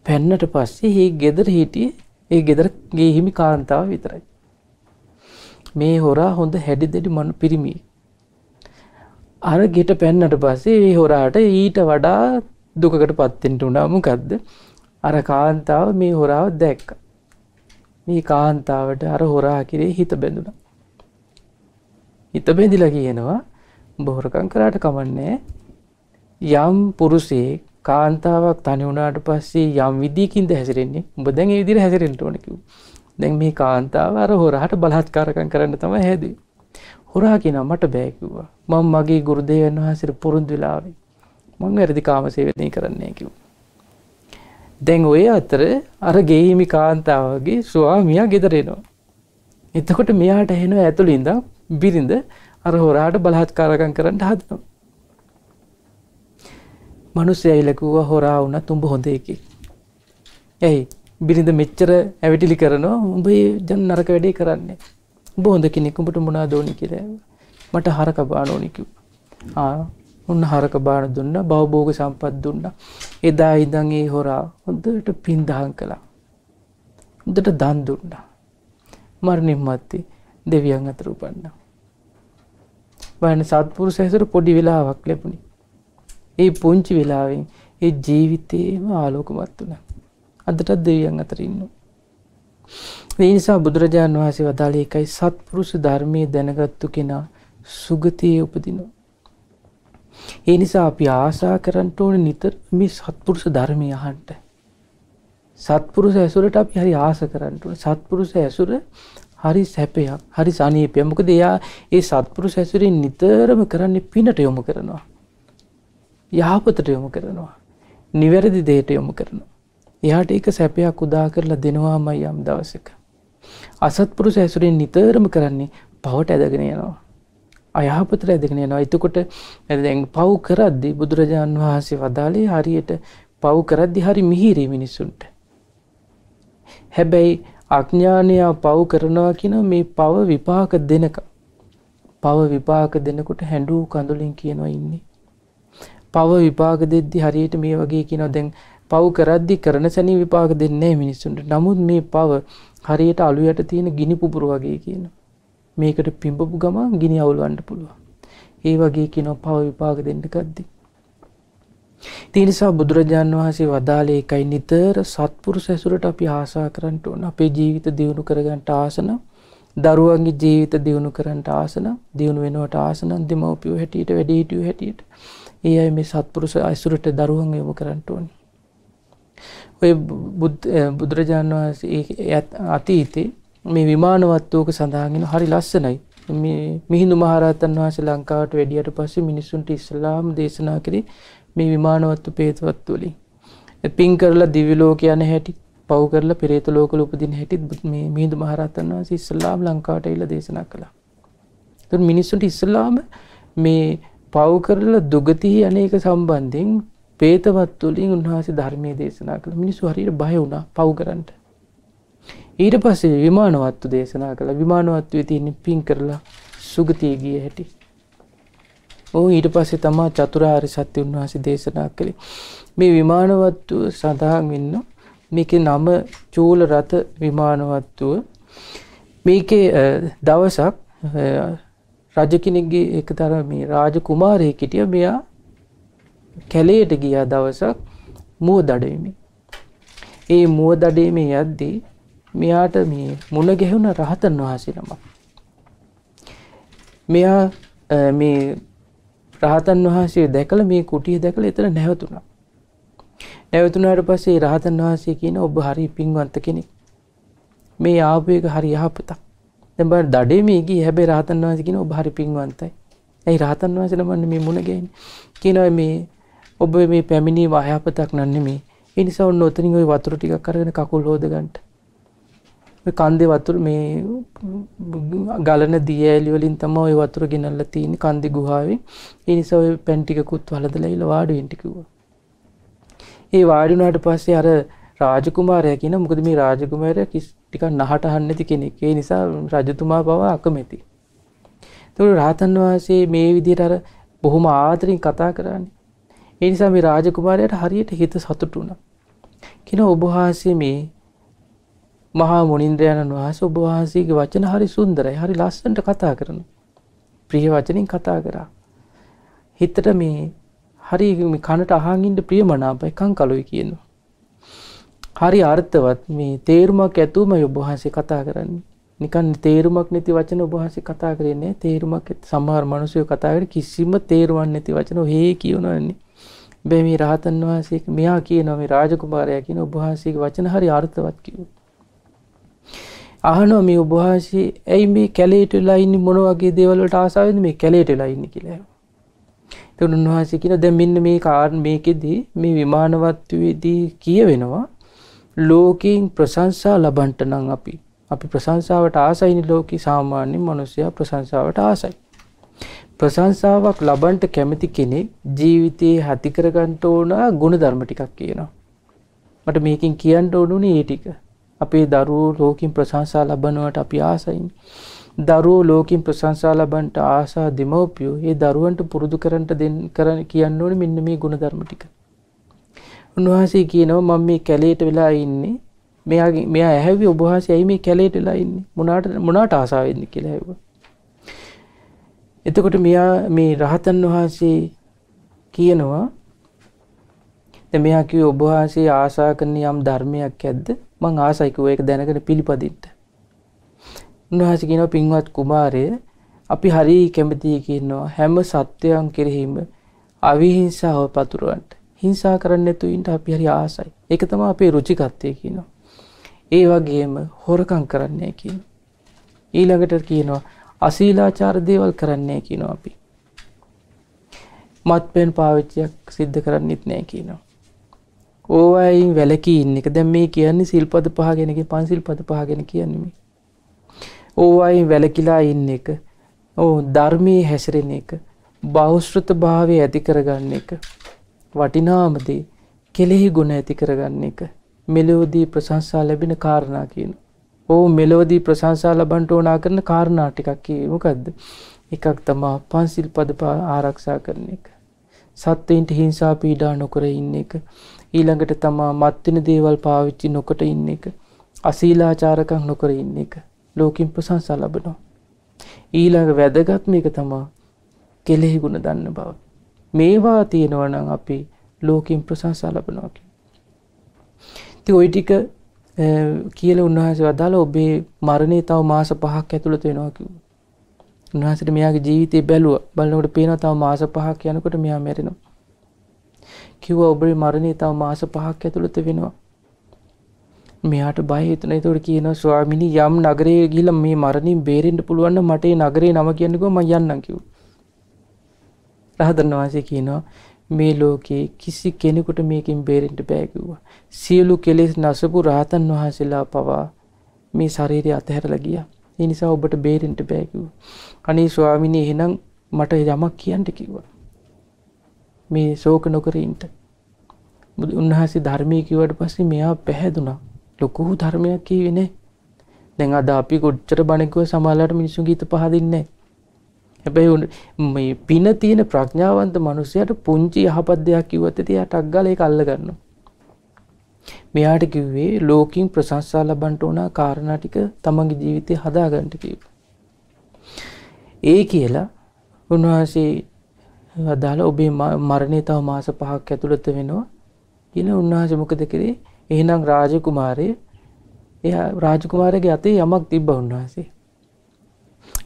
පැන්නට පස්සේ ඒ ගෙදර හිටිය. ඒ ගෙදරගේ හිමි කාන්තාව විතරයි. මේ හොරා හොඳ හැඩි දෙඩි මනු පිරිමි. අර ගෙට පැන්නට පස්සේ ඒ හොරාට ඊට වඩා දුකට පත්තෙන්ට උනාමකක්ද අර කාන්තාව මේ හොරාව දැක්ක මේ කාන්තාවට අර හොරා කිරේ හිත බැඳුන. හිත බැඳිල කියනවා බොහොරකං කරාට කමන්නේ යම් පුරුසේ කාන්තාවක් තනි වුණාට පස්සේ යම් විදිකින්ද හැසිරෙන්නේ උඹ දැන් ඒ විදිහට හැසිරෙන්න ඕන කිව්වා. දැන් මේ කාන්තාව අර හොරාට බලහත්කාරකම් කරන්න තමයි හැදුවේ. හොරා කියනවා මට බෑ කිව්වා. මම මගේ ගුරුදේවයන් වහන්සේට පුරුදු වෙලා ආවේ. මම වැරදි කාමසේවනය කරන්නේ කිව්වා. දැන් ඔය අතර අර ගෙහිමි කාන්තාවගේ ස්වාමිය ගෙදරෙනවා. එතකොට මෙයාට හෙනවා ඇතුළින්ද බිරිඳ අර හොරාට බලහත්කාරකම් කරන්න හදනවා. මනුස්සය ඇයිලකුව හොරා වුණ තුඹ හොඳ එක. ඇයි බිරිඳ මෙච්චර ඇවිටිලි කරනවා උඹ ජන් නරක වැඩේ කරන්නේ. උඹ හොඳ කෙනෙකුඹට මුණා දෝනි කියරෑව මට හරක බානෝනිකව. උන්න හරක බාන දුන්න බවබෝග සම්පත් දුන්න. එදා ඉදගේ හොරා හොඳට පින්දහන් කළා. හොඳට දන් දුන්න. මරණින් මත්තේ දෙවියන් අතර උපන්න. වන සත්පුරු සැසර පොඩි වෙලාවක් ලැබුණි. ඒ පුංචි වෙලාවෙන් ඒ ජීවිතයේම ආලෝකමත් වන අදටත් දෙවියන් අතර ඉන්න ඒ නිසා බුදුරජාණන් වහන්සේ වදාළ එකයි සත්පුරුෂ ධර්මය දැනගත්තු කෙනා සුගතිය උපදිනවා. ඒ නිසා අපි ආසා කරන්නට ඕන නිතර මේ සත්පුරුෂ ධර්මය අහන්ට. සත්පුරුෂ ඇසුරට අපි හරි ආස කරන්නට සත්පුරුෂ ඇසුර හරි සැපයක් හරි සනීපය මොකද එයා ඒ සත්පුරුෂ ඇසුරින් නිතරම කරන්නේ පිනට යොමු කරනවා. යහපතට යොමු කරනවා. නිවැරදි දේට යොමු කරනවා. එයාට ඒක සැපයක් උදා කරලා දෙනවාමයි යම් දවසක. අසත්පුරුෂ ඇසුරෙන් නිතරම කරන්නේ පවට ඇදගෙන යනවා. අයහපතර ඇදගෙන යනවා එතකොට ඇදැන් පව් කරද්දි බුදුරජාණන් වහන්සේ වදාලේ හරියට පව් කරද්දි හරි මිහිරී මිනිස්සුන්ට. හැබැයි අඥ්ඥානයා පව් කරනවා කියන මේ පව විපාක දෙනක පව විපාක දෙනකොට හැඩූ කඳුලින් කියනවා ඉන්නේ. පව විපාක දෙද්දි හරියට මේ වගේ කියනො දැන් පව් කරද්දි කරන සැනි විපාක දෙන්නේ මිනිස්සුන්ට නමුත් මේ පව හරියට අලුයට තියෙන ගිනි පුපුරු වගේ කියනවා. මේකට පිම්පපු ගමන් ගිනි අවුල්වන්න පුළුවන්. ඒ වගේ කිනො පව විපාක දෙන්න ගද්දි. තිනිසා බුදුරජාණන් වහන්සේ වදාලේ එකයි නිතර සත්පුරු සැසුරට අපි ආසා කරන්නට ඕන අපේ ජීවිත දියුණු කරගන්නට ආසන දරුවන්ගේ ජීවිත දියුණු කරන්නට ආසන දියුණු වෙනුවට ආසනන් දෙමවපියෝ හැටියට වැඩිහිටියු හැටියට ඒ අයි මේ සත්පුරුස අයිසුරට දරුවන් යොමු කරන්නට ඕනි. ඔය බුදුරජාණන් වහන්සේ අතීතේ මේ විමානවත්වෝක සඳහන්ගෙන හරි ලස්සනයි. මිහිදු මහරතන් වහස ලංකාවට වැඩියට පස්සේ මිනිස්සුන්ට ඉස්ලාම් දේශනා කරේ මේ විමානවත්තු පේතවත් වලින්. පින් කරලා දිවිලෝක යන හැටි පව් කරලා පෙරේත ලෝකල උපදින හැටිත් මේ මිහිදු මහරතන් වහස ඉස්ලාම් ලංකාවට එල්ල දේශනා කළා. තුන් මිනිස්සුන්ට ඉස්සල්ලාම මේ පව් කරලා දුගතිහි අනේක සම්බන්ධයෙන් පේතවත් තුළින් උන්වහන්සේ ධර්මය දේශනා කළ. මිනිස්සු හරියට බය වුණා පව් කරන්නට. ඊට පස්සේ විමානවත්තු දේශනා කළ විමානවත්තුවේ තියන්නේ පින් කරලා සුගතිය ගිය හැටි. ඕ ඊට පස්සේ තමා චතුරාරි සත්‍ය උන්වහසේ දේශනා කළේ. මේ විමානවත්තුව සඳහන් වෙන්න මේක නම චූල රථ විමානවත්තුව මේකේ දවසක් රජ කෙනෙක්ගේ එක තර මේ රාජ කුමාරය කිටිය මෙයා කැලේට ගියා දවසක් මුව දඩයමි. ඒ මුව දඩේමේ යද්දී මෙයාට මේ මුණ ගැහුණ රහතන් වහසේ නමක්. මෙයා මේ රහතන් වහන්සේ දැකල මේ කුටිය දැකල එතන නැවතුනා. නැවතුනාට පස්සේ රහතන් වහන්සේ කියන ඔබ හරි පින්වන්ත කෙනෙක්. මේ ආපයක හරි යහපතක්. දැන් බලන්න දඩේ මේ ගියේ හැබැයි රහතන් වහන්සේ කියන ඔබ හරි පින්වන්තයි. ඇයි රහතන් වහන්සේ නමන්නේ මේ මුණ ගැහෙන්නේ? කියනවා මේ ඔබ මේ පැමිණීම අයහපතක් නන් නෙමේ. ඒ නිසා ඔන්න ඔතනින් ওই වතුර ටිකක් අරගෙන කකුල් හොදගන්න. ඔය කන්දේ වතුර මේ ගලන දිය ඇලි වලින් තමයි ওই වතුර ගෙනල්ලා තියෙන්නේ කන්දේ ගුහාවේ. ඒ නිසා ඔය පැන් ටිකකුත් වලදලා ඉල වාඩි වෙන්න කිව්වා. ඒ වාඩි වුණාට පස්සේ අර රාජකුමාරයා කියන මොකද මේ රාජකුමාරයා කිස් ටිකක් නහට අහන්න නැති කෙනෙක්. ඒ නිසා රජතුමා පවා අකමැති. ඒතකොට රාතන් වහන්සේ මේ විදිහට අර බොහොම ආදරෙන් කතා කරන්නේ. ඒ නිසා මේ රාජකුමාරයට හරියට හිත සතුටු වුණා. කියන ඔබ වහන්සේ මේ මහා මුනින්ද්‍රයන්න් වහන්සේ ඔබ වහන්සේගේ වචන හරි සුන්දරයි. හරි ලස්සනට කතා කරනවා. ප්‍රිය වචනින් කතා කරා. හිතට මේ හරි මේ කනට අහන් ඉන්න ප්‍රියමනාපයි කංකලොයි කියනවා. හරි අර්ථවත් මේ තේරුමක් ඇතුවම ඔබ වහන්සේ කතා කරන්නේ. නිකන් තේරුමක් නැති වචන ඔබ වහන්සේ කතා කරන්නේ තේරුමක් සමහර මිනිස්සු කතා කරන්නේ කිසිම තේරුමක් නැති වචන ඔහේ කියනවන්නේ. බැ මේ රහතන් වහන්සේ මෙයා කියනවා මේ රාජකුමාරයා කියන ඔබහන්සේගේ වචන හරි අර්ථවත් කිව්වා. අහනවා මේ ඔබහන්සේ ඇයි මේ කැලේට වෙලා ඉන්නේ මොන වගේ දේවල් වලට ආසාවෙන්ද මේ කැලේට වෙලා ඉන්නේ කියලා. එතකොට උන්වහන්සේ කියන දැන් මෙන්න මේ කාරණ මේකෙදී මේ විමානවත්වයේදී කියවෙනවා ලෝකයෙන් ප්‍රශංසා ලබන්ට නම් අපි අපි ප්‍රශංසාවට ආසයිනි ලෝකී සාමාන්‍ය මිනිසයා ප්‍රශංසාවට ආසයි. ප්‍රශංසාවක් ලබන්ට කැමති කෙනෙක් ජීවිතයේ හති කරගන්න ඕන ගුණධර්ම ටිකක් කියනවා. මට මේකෙන් කියන්න ඕනුනේ ඒ ටික. අපේ දරුවෝ ලෝකින් ප්‍රශංසා ලබනවට අපි ආසයින්. දරුවෝ ලෝකින් ප්‍රශංසා ලබන්ට ආසා දෙමව්පියෝ ඒ දරුවන්ට පුරුදු කරන්නට දෙන්න කරන්න කියන්න ඕනේ මෙන්න මේ ගුණධර්ම ටික. උන්වහන්සේ කියනවා මම මේ කැලේට වෙලා ඉන්නේ. මෙයාගේ මෙයා ඇහැවි ඔබ වහන්සේ ඇයි මේ කැලේට වෙලා ඉන්නේ? මොනාට මොනාට ආසාවෙන්ද කියලා ඇහුවා. එතකොට මෙයා මේ රහතන් වහන්සේ කියනවා දැන් මෙයා කිව්වේ ඔබ වහන්සේ ආශා කරන යම් ධර්මයක් ඇද්ද මං ආසයි කිව්වා ඒක දැනගෙන පිළිපදින්න. උන්වහන්සේ කියනවා පින්වත් කුමාරය අපි හරි කැමතියි කියනවා හැම සත්‍යයන් කෙරෙහිම අවිහිංසාව පතුරවන්න. හිංසා කරන්න නැතුව ඉන්න අපි හරි ආසයි. ඒක තමයි අපේ රුචිකත්වය කියනවා. ඒ වගේම හොරකම් කරන්නේ කියනවා. ඊළඟට කියනවා අසීලාචාර දේවල් කරන්නේ කියනවා අපි. මත්පෙන් පාවිච්චියක් සිද්ධ කරන්නෙත් නෑ කියනවා. ඕවයින් වැලකී ඉන්න එක දැන් මේ කියන්නේ සිල්පද පහ ගැනක පන්සිල් පද පහ ගැන කියන්නේ. ඕවයින් වැලකිලා ඉන්න එක ඕ ධර්මයේ හැසිරෙන එක බෞෂෘත භාවය ඇති කරගන්න එක වටිනාමදේ කෙලෙහි ගුණ ඇති කරගන්න එක මෙලෝදී ප්‍රශංසා ලැබෙන කාරණා කියනවා. ඕ මෙලොවදී ප්‍රශංසා ලබන්ට ඕනා කරන කාරණා ටිකක් කියේ මොකද්ද? එකක් තමා පන්සිල් පද ආරක්ෂා කරන එක. සත්වයින්ට හිංසා පීඩා නොකර ඉන්න එක. ඊළඟට තමා මත්වෙන දේවල් පාවිච්චි නොකොට ඉන්න එක. අසීලාචාරකම් නොකර ඉන්න එක. ලෝකින් ප්‍රශංසා ලබනවා. ඊළඟ වැදගත්ම එක තමා කෙලෙහි ගුණ දන්න බව. මේවා තියෙනවා නම් අපි ලෝකින් ප්‍රශංසා ලබනවා කියලා. ඉතින් ওই ටික කියල උන්වහසේ වදාල ඔබේ මරණය තව මාස පහක් ඇතුළත වෙනවා කිව්. උන්වහසට මෙයාගේ ජීවිතය බැලුව බලනකට පේන තව මාස පහක් යනකොට මෙයා මැරෙනවා. කිව්ව ඔබේ මරණය තව මාස පහක් ඇතුළත වෙනවා. මෙයාට බයහිතන තොට කියන ස්වාමිනි යම් නගරේ ගිල මේ මරණින් බේරෙන්ට පුළුවන්න මටේ නගරේ නම කියන්නකෝ ම යන්න කිව්. රහදරන්න වහන්සේ කියනවා මේ ලෝකයේ කිසි කෙනෙකුට මේකින් බේරෙන්ට බෑකිව්වා. සියලු කෙලෙස් නසපු රාතන් වහන්සේලා පවා මේ ශරීරය අතහැරල ගිය. ඒ නිසා ඔබට බේරෙන්ට බෑකිව්. අනේ ස්වාමිනී එහෙනම් මට යමක් කියන්ට කිව්වා. මේ ශෝක නොකරීන්ට උන්වහසේ ධර්මය කිවට පස්සේ මෙයා පැහැදුනා ලොකුහු ධර්මයක් කියවෙනේ දැන් අද අපි කොච්චර බණකුව සමාලට මිනිසු ගීත පහදින්නේ හැබැයි මේ පින තියෙන ප්‍රඥාවන්ත මනුස්සයට පුංචි යහපත් දෙයක් කිව්වොත් ඉතින් යාට අග්ගල ඒක අල්ල ගන්නවා. මෙයාට කිව්වේ ලෝකින් ප්‍රශංසා ලබන්න ඕන කාරණා ටික තමන්ගේ ජීවිතේ හදාගන්න කිව්වා. ඒ කියලා උන්වහන්සේ අදාළ ඔබේ මරණය තව මාස පහක් ඇතුළත වෙනවා කියලා උන්වහන්සේ මොකද කරේ? එහෙනම් රාජකුමාරය එයා රාජකුමාරගේ අතේ යමක් තිබ්බ උන්වහන්සේ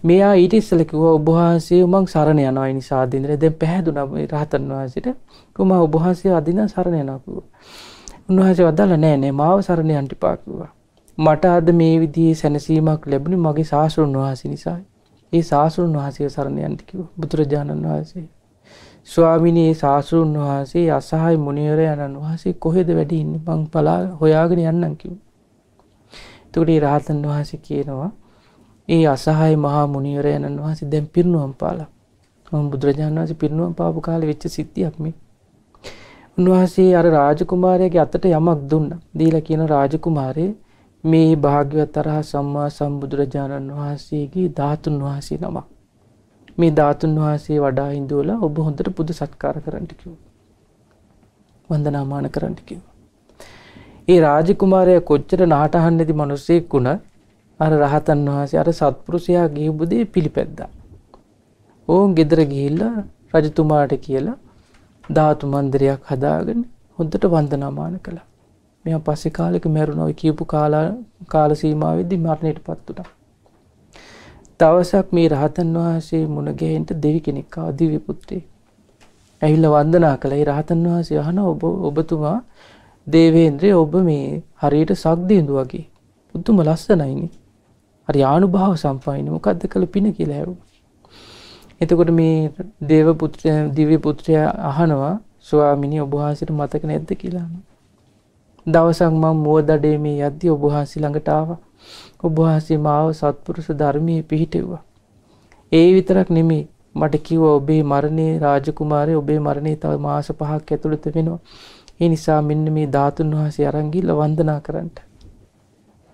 මෙයා ඊට ඉස්සල කිව්වා ඔබ වහන්සේ මං සරණ යනවා ඒ නිසා අදින්දර දැන් පැහැදුනා මේ රහතන් වහන්සේට කොහොම ඔබ වහන්සේ අදින්න සරණ යනවා කිව්වා. උන්වහන්සේ වදාලා නෑ නෑ මාව සරණ යන්න එපා කිව්වා. මට අද මේ විදිහේ සැනසීමක් ලැබුණේ මගේ සාස්ෘණ වහන්සේ නිසායි. ඒ සාස්ෘණ වහන්සේ සරණ යන්න කිව්වා බුදුරජාණන් වහන්සේ. ස්වාමිනී ඒ සාස්ෘණ වහන්සේ අසහාය මුනිවරයන්න් වහන්සේ කොහෙද වැඩි ඉන්නේ මං බලා හොයාගෙන යන්නම් කිව්වා. එතකොට ඒ රහතන් වහන්සේ කියනවා ඒ අසහාය මහා මුනිවරයණන් වහන්සේ දැන් පිරිනුවම් පාලා. මම බුදුරජාණන් වහන්සේ පිරිනුවම් පාපු කාලේ වෙච්ච සිද්ධියක් මේ. උන්වහන්සේ අර රාජකුමාරයාගේ අතට යමක් දුන්නා. දීලා කියන රාජකුමාරේ මේ භාග්‍යවත් තරහ සම්මා සම්බුදුරජාණන් වහන්සේගේ ධාතුන් වහන්සේ නමක්. මේ ධාතුන් වහන්සේ වඩා හිඳුවලා ඔබ හොඳට පුද සත්කාර කරන්න කිව්වා. වන්දනාමාන කරන්න කිව්වා. ඒ රාජකුමාරයා කොච්චර නාටහන් නැති මිනිසෙක් වුණත් අර රහතන් වහන්සේ අර සත්පුරුෂයා ගිහපු දේ පිළිපැද්දා. ඕන් ගෙදර ගිහිල්ලා රජතුමාට කියලා ධාතු මන්දිරයක් හදාගෙන හොඳට වන්දනාමාන කළා. මෙයා පස්සේ කාලෙක මැරුණා. ඔය කියපු කාල කාල සීමාවෙද්දි මරණයටපත් වුණා. දවසක් මේ රහතන් වහන්සේ මුණ ගැහෙන්න දෙවි කෙනෙක් ආවා දිව්‍ය පුත්‍රයෙක්. ඇවිල්ලා වන්දනා කළා. ඒ රහතන් වහන්සේ අහනවා ඔබ ඔබතුමා දේවේන්ද්‍රය ඔබ මේ හරියට සක්දිඳු වගේ. පුදුම ලස්සනයිනේ. හරි ආනුභාව සම්පයින මොකක්ද කළ පින කියලා ඇරු. එතකොට මේ දේව පුත්‍ර දිව්‍ය පුත්‍රය අහනවා ස්වාමිනි ඔබවහන්සේට මතක නැද්ද කියලාම. දවසක් මම මුවදඩේ මේ යද්දී ඔබවහන්සේ ළඟට ආවා. ඔබවහන්සේ මාව සත්පුරුෂ ධර්මයේ පිහිටෙව්වා. ඒ විතරක් නෙමෙයි මට කිව්වා ඔබේ මරණේ රාජකුමාරය ඔබේ මරණේ තව මාස පහක් ඇතුළත වෙනවා. ඒ නිසා මෙන්න මේ ධාතුන් වහන්සේ අරන් ගිහිල්ලා වන්දනා කරන්න.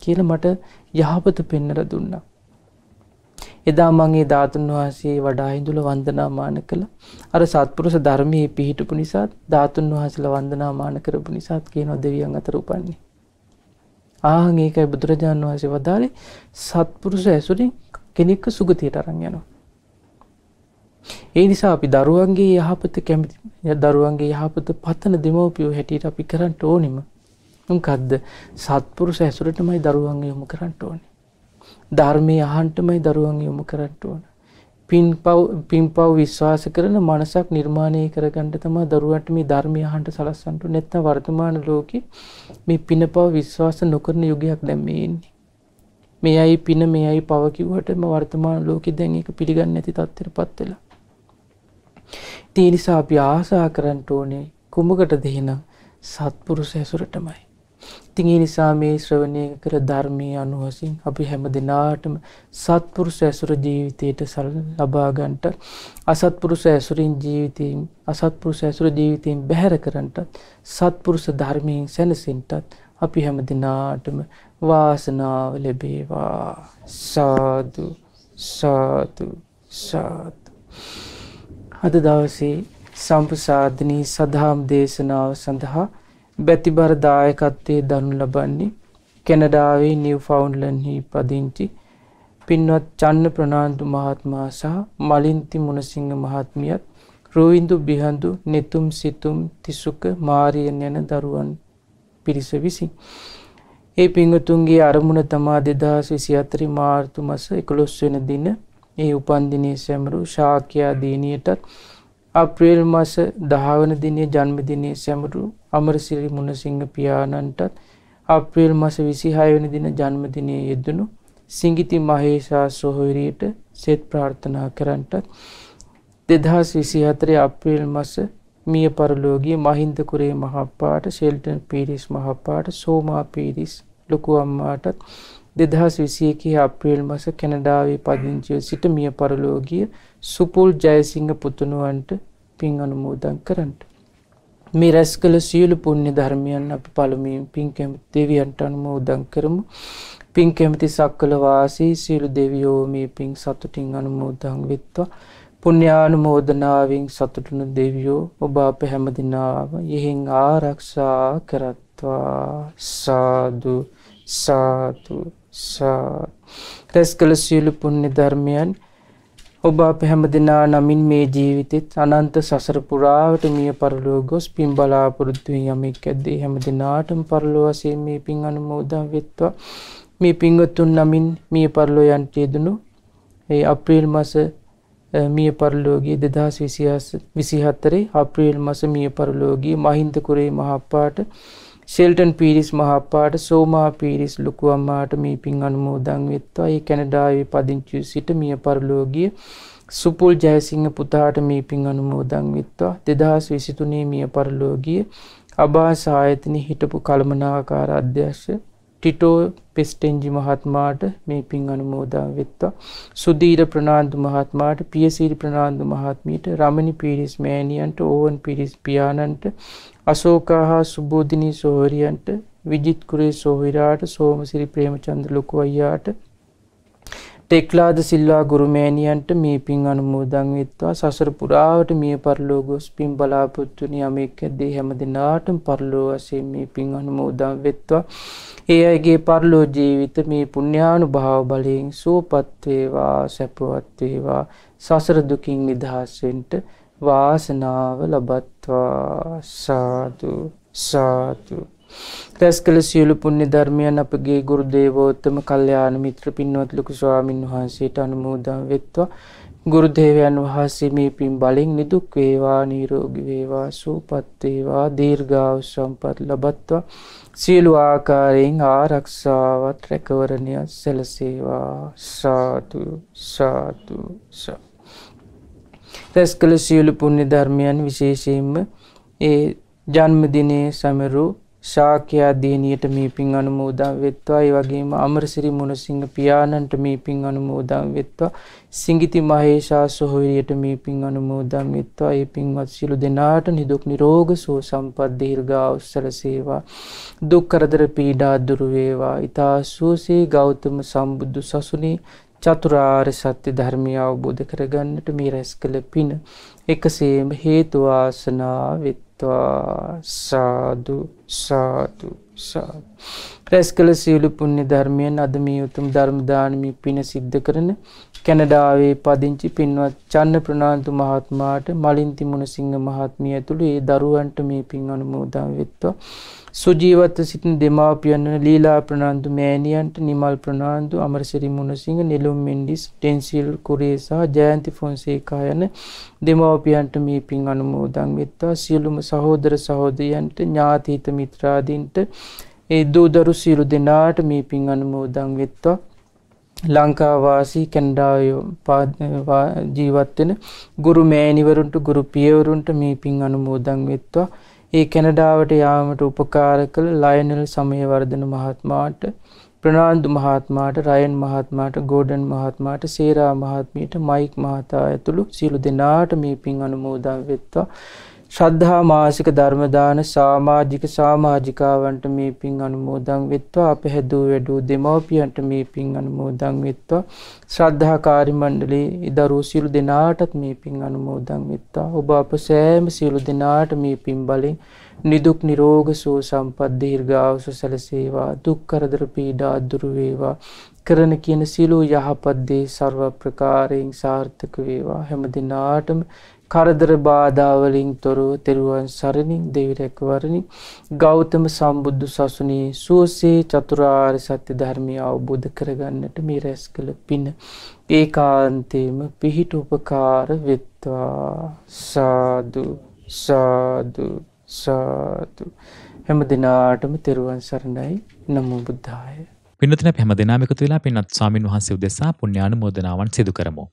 කියලා මට යහපත පෙන්නර දුන්නා. එදා මගේ ධාතුන් වහන්සේ වඩා හිඳුල වන්දනාමාන කළ අර සත්පුරුෂ ධර්මයේ පිහිටපු නිසාත් ධාතුන් වහසල වන්දනාමාන කරපු නිසාත් කියනවා දෙවියන් අතර උපන්නේ. ආහන් ඒකයි බුදුරජාණන් වහන්සේ වදාලේ සත්පුරුෂ ඇසුරින් කෙනෙක්ක සුගතියට අරන් යනවා. ඒ නිසා අපි දරුවන්ගේ යහපත කැමති දරුවන්ගේ යහපත පතන දෙමවපියෝ හැටියට අපි කරන්නට ඕනිම මොකද්ද සත්පුරුෂ ඇසුරටමයි දරුවන් යොමු කරන්න ඕනේ. ධර්මයේ අහන්ටමයි දරුවන් යොමු කරන්න ඕන. පින්පව් පින්පව් විශ්වාස කරන මනසක් නිර්මාණය කරගන්න තමයි දරුවන්ට මේ ධර්මය අහන්ට සලස්සන්න ඕනේ. නැත්නම් වර්තමාන ලෝකේ මේ පින්පව් විශ්වාස නොකරන යුගයක් දැන් මේ ඉන්නේ. මෙයයි පින මෙයයි පව කිව්වටම වර්තමාන ලෝකෙ දැන් ඒක පිළිගන්නේ නැති තත්ත්වයටපත් වෙලා. ඒ නිසා අපි ආසා කරන්න ඕනේ කුමකටද එහෙනම් සත්පුරුෂ ඇසුරටමයි. ඉතින් ඒ නිසා මේ ශ්‍රවණය කර ධර්මයේ අනුවසින් අපි හැම දිනාටම සත්පුරුෂ ඇසුර ජීවිතයට සල් ලබා ගන්නට අසත්පුරුෂ ඇසුරින් ජීවිතයෙන් අසත්පුරුෂ ඇසුර ජීවිතයෙන් බැහැර කරන්නට සත්පුරුෂ ධර්මයෙන් සැනසෙන්නට අපි හැම දිනාටම වාසනාව ලැබේවා. සාදු සාදු සාදු. අද දවසේ සම්පසාධනී සදහම් දේශනාව සඳහා බැතිබර දායකත්වයේ දනු ලබන්නේ කැනඩාවේ නිව් ෆවුන්ලන්හි පදිංචි පින්වත් චන්න ප්‍රනාාන්දු මහත්මා සහ මලින්ති මුණසිංහ මහත්මියත් රෝවින්දු බිහන්දු නෙතුම් සිතුම් තිසුක මාරියන් යන දරුවන් පිරිස විසින්. ඒ පිංගතුන්ගේ අරමුණ තමා දෙදහස් විසි අතරි මාර්තු මස එකොළොස් වෙන දින ඒ උපන්දිනය සැමරු ශාකයා දීනයටත් අප්‍රේල් මස දහවන දිනය ජන්මදිනය සැමරු අමරසිරි මුණසිංහ පියාණන්ටත් අප්‍රේල් මස විසිහයවන දින ජන්මදිනය යෙදනු සිංගිති මහේෂා සොහොරියට සෙත් ප්‍රාර්ථනා කරන්නටත් දෙදහස් විසිහතරේ අප්‍රේල් මස මිය පරලෝගිය මහින්දකුරේ මහපාට ශෙල්ටන් පිරිස් මහපාට සෝමා පිරිස් ලොකු අම්මාටත් දෙදහස් විසියකේ අප්‍රේල් මස කැනඩාවේ පදිංචිය සිට මිය පරලෝගිය සුපුල් ජයසිංහ පුතුණුවන්ට පින් අනුමෝදන් කරන්න. මේ රැස් කළ සියලු පුණ්‍ය ධර්මයන් අපි පළමුවෙන් පින් කැමති දෙවියන්ට අනුමෝදන් කරමු. පින් කැමති සක්කල වාසී සියලු දෙවියෝ මේ පින් සතුටින් අනුමෝදන් වෙත්වා. පුණ්‍යානුමෝදනාවෙන් සතුටුන දෙවියෝ ඔබ අප හැමදිනාව යෙහින් ආරක්ෂා කරත්වා සාදු සාතු සා රැස් කළ සියලු පුණ්‍ය ධර්මයන් ඔබ අප හැම දෙනා නමින් මේ ජීවිතෙත් අනන්ත සසර පුරාවට මිය පරලෝ ගොස් පින් බලාපොරොත්තුවෙන් යමෙක් ඇද්දේ හැම දෙනාටම පරලෝ වශයෙන් මේ පින් අනුමෝදන් වෙත්වා. මේ පින්වත්තුන් නමින් මිය පරලෝ යන්ට යෙදුණු ඒ අප්‍රේල් මාස මිය පරලෝගී දෙදහස් විසිහත්තරේ අප්‍රේල් මස මිය පරලෝගී මහින්ත කුරේ මහප්පාට ෂෙල්ටන් පිරිස් මහපාට සෝමා පිරිස් ලොකු අම්මාට මේ පින් අනුමෝදන් වෙත්වා. ඒ කැනඩාවේ පදිංචි සිට මිය පරලෝගිය සුපුල් ජයසිංහ පුතාට මේ පින් අනුමෝදන් වෙත්වා. දෙදහස් විසිතුනේ මිය පරලෝගිය අභාස ආයතන හිටපු කළමනාකාර අධ්‍යක්ෂ ටිටෝ පෙස්ටෙන්ජි මහත්මාට මේ පින් අනුමෝදන් වෙත්වා. සුදීර ප්‍රනාාන්දු මහත්මාට පියසිරි ප්‍රනාාන්දු මහත්මීට රමණි පිරිස් මෑණියන්ට ඕවන් පිරිස් පියාණන්ට අශෝකා හා සුබෝධිනී සෝහරියන්ට විජිත්කුරේ සෝහිරාට සෝමසිරි ප්‍රේමචන්ද්‍ර ලොකු අයියාට ටෙක්ලාද සිල්වා ගුරුමෑණියන්ට මේ පින් අනුමෝදන් වෙත්වා. සසර පුරාවට මිය පරලෝ ගොස් පින් බලාපොත්තුනි යමෙක් ඇද්දේ හැම දෙනාටම පරලෝ වශයෙන් මේ පින් අනුමෝදන් වෙත්වා. ඒ අයගේ පරලෝ ජීවිත මේ පුණ්‍යානු භාව බලයෙන් සුවපත් වේවා සැපවත් වේවා. සසර දුකින් නිදහස්වෙන්ට වාසනාව ලබත්වා. සාදු සාතු රැස් කළ සියලු පුණ්‍ය ධර්මයන් අපගේ ගුරු දේවෝත්තම කල්යාණ මිත්‍ර පින්වත් ලොකු ස්වාමින් වහන්සේට අනුමෝදන් වෙත්වා. ගුරු දේවයන් වහන්සේ මේ පින් බලෙන් නිදුක් වේවා නිරෝගී වේවා සුවපත් වේවා දීර්ඝායු සම්පත් ලබත්වා. සියලු ආකාරයෙන් ආරක්ෂාවත් රැකවරණය සැලසේවා. සාදු සාදු සාදු. රැස් කළ සියලු පුුණ්‍ය ධර්මයන් විශේෂයෙන්ම ඒ ජන්මදිනයේ සමරු ශාකයා දීනියට මේ පින් අනුමෝදන් වෙත්වා. ඒ වගේම අමරසිරි මුණසිංහ පියාණන්ට මේ පින් අනුමෝදන් වෙත්වා. සිංගිති මහේෂා සොහොරියට මේ පින් අනුමෝදන් වෙත්වා. ඒ පින්වත් සියලු දෙනාට නිදුක් නිරෝග සුව සම්පත් දීර්ඝායුෂ සේවා. දුක් කරදර පීඩා දුරු වේවා. ඊතා සුවසේ ගෞතම සම්බුදු සසුනේ චතුරාර්ය සත්‍ය ධර්මය අවබෝධ කරගන්නට මේ රැස් කළ පින එකසේම හේතු වාසනා වෙත්වා. සාදු සාදු සාදු. රැස් කළ සියලු පුණ්‍ය ධර්මයන් අද මේ උතුම් ධර්ම දානමි පින සිද්ධ කරන කැනඩාවේ පදිංචි පින්වත් චන්න ප්‍රනාන්තු මහත්මාට මලින්ති මුණසිංහ මහත්මිය ඇතුළු ඒ දරුවන්ට මේ පින් අනුමෝදන් වෙත්වා. සුජීවත්ව සිටින දෙමාපියන් වන ලීලා ප්‍රනාන්දු මෑණියන්ට නිමල් ප්‍රනාන්දු අමරසිරි මුණසිංහ නෙළුම් මෙන්ඩිස් ටෙන්සිල් කුරේ සහ ජයන්ති ෆොන්සේකා යන දෙමාපියන්ට මේ පින් අනුමෝදන් වෙත්වා. සියලුම සහෝදර සහෝදයන්ට ඥාතීත මිත්‍රාදීන්ට ඒ දූදරු සියලු දෙනාට මේ පින් අනුමෝදන් වෙත්වා. ලංකාවාසී කැන්ඩායෝ ජීවත්වෙන ගුරු මෑනිවරුන්ට ගුරු පියවරුන්ට මේ පින් අනුමෝදන් වෙත්වා. ඒ කැනඩාවට යාමට උපකාර කළ ලයනල් සමයවර්ධන මහත්මාට ප්‍රනාන්දු මහත්මාට රයන් මහත්මාට ගෝඩන් මහත්මාට සේරා මහත්මීට මයික් මහතා ඇතුළු සියලු දෙනාට මේ පින් අනුමෝදන් වෙත්වා. ශ්‍රද්ධහා මාසික ධර්මදාන සාමාජික සාමාජිකාවන්ට මේ පින් අනුමෝදං වෙත්වා. අප හැදූ වැඩූ දෙමවපියන්ට මේ පින් අනුමෝදං වෙත්වා. ශ්‍රද්ධාකාරි මණ්ඩලේ දරූ සියලු දෙනාටත් මේ පින් අනුමෝදං වෙත්වා. ඔබ අප සෑම සියලු දෙනාට මේ පින් බලින් නිදුක් නිරෝග සූ සම්පත් දීර්ඝායුෂ සැලසේවා. දුක් කරදර පීඩා දුරු වේවා. කරන කියන සියලු යහපත් දේ ਸਰව ප්‍රකාරයෙන් සාර්ථක වේවා. හැම දිනාටම කරදර බාධාවලින් තොරව තෙරුවන් සරණින් දෙවිරැකවරණි ගෞතම සම්බුද්ධ සසුනේ සුවසේ චතුරාර්ය සත්‍ය ධර්මය අවබෝධ කරගන්නට මේ රැස් කළ පින ඒකාන්තේම පිහිට උපකාර වෙත්වා. සාදු සාදු සාදු. හැම දිනාටම තෙරුවන් සරණයි. නමෝ බුද්ධාය. පින්නතන හැම දෙනාම එකතු වෙලා පින්වත් ස්වාමින් වහන්සේ උදෙසා පුණ්‍යානුමෝදනාවන් සිදු කරමු.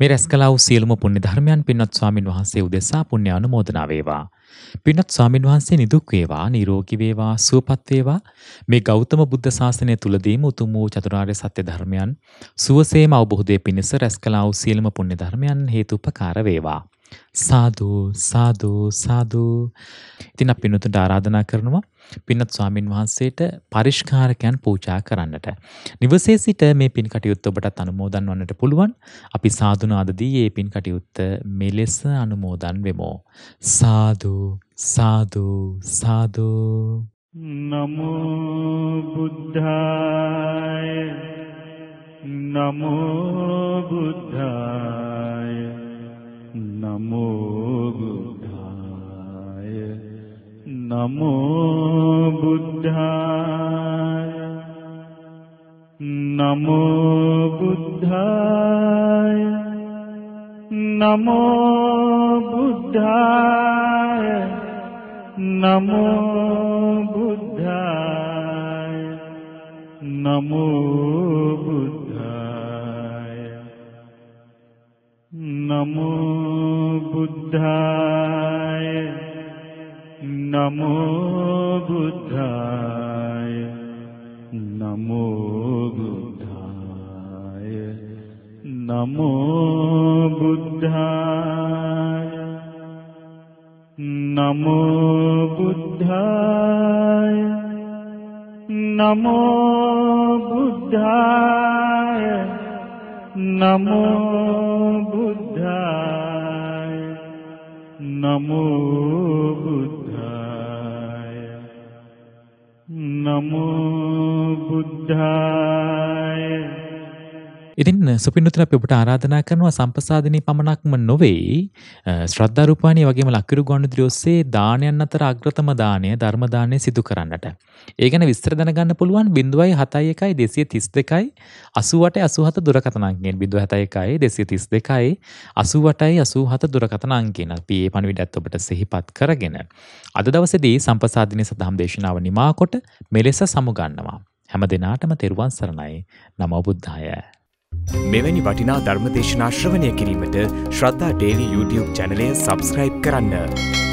මේ රැස් කළා වූ සියලුම පුණ්‍ය ධර්මයන් පින්වත් ස්වාමින් වහන්සේ උදෙසා පුණ්‍යානුමෝදනා වේවා. පින්වත් ස්වාමින් වහන්සේ නිදුක් වේවා, නිරෝගී වේවා, සුවපත් වේවා. මේ ගෞතම බුද්ධ ශාසනය තුලදීම උතුම් වූ චතුරාර්ය සත්‍ය ධර්මයන් සුවසේම අවබෝධයේ පිණිස රැස් කළා වූ සියලුම පුණ්‍ය ධර්මයන් හේතුපකාර වේවා. සාදු සාදු සාදු ඉතින් අපි පින්නතුන්ට ආරාධනා කරනවා පින්නත් ස්වාමින් වහන්සේට පරිෂ්කාරකයන් පූජා කරන්නට. නිවසේ සිට මේ පින් කටයුත්ත ඔබටත් අනුමෝදන් වන්නට පුළුවන්. අපි සාදුනාදදී මේ පින් කටයුත්ත මෙලෙස අනුමෝදන් වෙමු. සාදු සාදු සාදු නමෝ බුද්ධාය නමෝ බුද්ධාය නමෝ බුද්ධාය නමෝ බුද්ධාය. නමෝ බුද්ධාය. නමෝ බුද්ධාය. නමෝ බුද්ධාය. නමෝ බුද්ධාය. නමෝ බුද්ධාය. නමෝ බුද්ධාය නමෝ බුද්ධාය නමෝ බුද්ධාය නමෝ බුද්ධාය නමෝ බුද්ධාය නමෝ බුද්ධාය නමෝ බුද්ධාය නමෝ බුද්ධා ඉතින් සුපින්දුතුන් අපි ඔබට ආරාධනා කරනවා සම්පසාදිනී පමණක්ම නොවේ ශ්‍රද්ධා රූපාණී වගේම ලක්කිරු ගුවන්විදුලි ඔස්සේ දානයන් අතර අග්‍රතම දානය ධර්ම දානය සිදු කරන්නට. ඒ ගැන විස්තර දැනගන්න පුළුවන් 0.71 232යි 88 87 දුරකථන අංකයෙන් 0.71 232යි 88යි 87 දුරකථන අංකයෙන් අපි මේ පණිවිඩයත් ඔබට සිහිපත් කරගෙන අද දවසේදී සම්පසාදිනී සදහම් දේශනාව නිමා කොට මෙලෙස සමුගන්නවා. හැම දිනාටම තෙරුවන් සරණයි. නමෝ බුද්ධාය. මෙවැනි වටිනා ධර්මදේශනා ශ්‍රවණය කිරීමට ශ්‍රද්ධා ඩේලි YouTube චැනලය සබස්ක්‍රයිබ් කරන්න.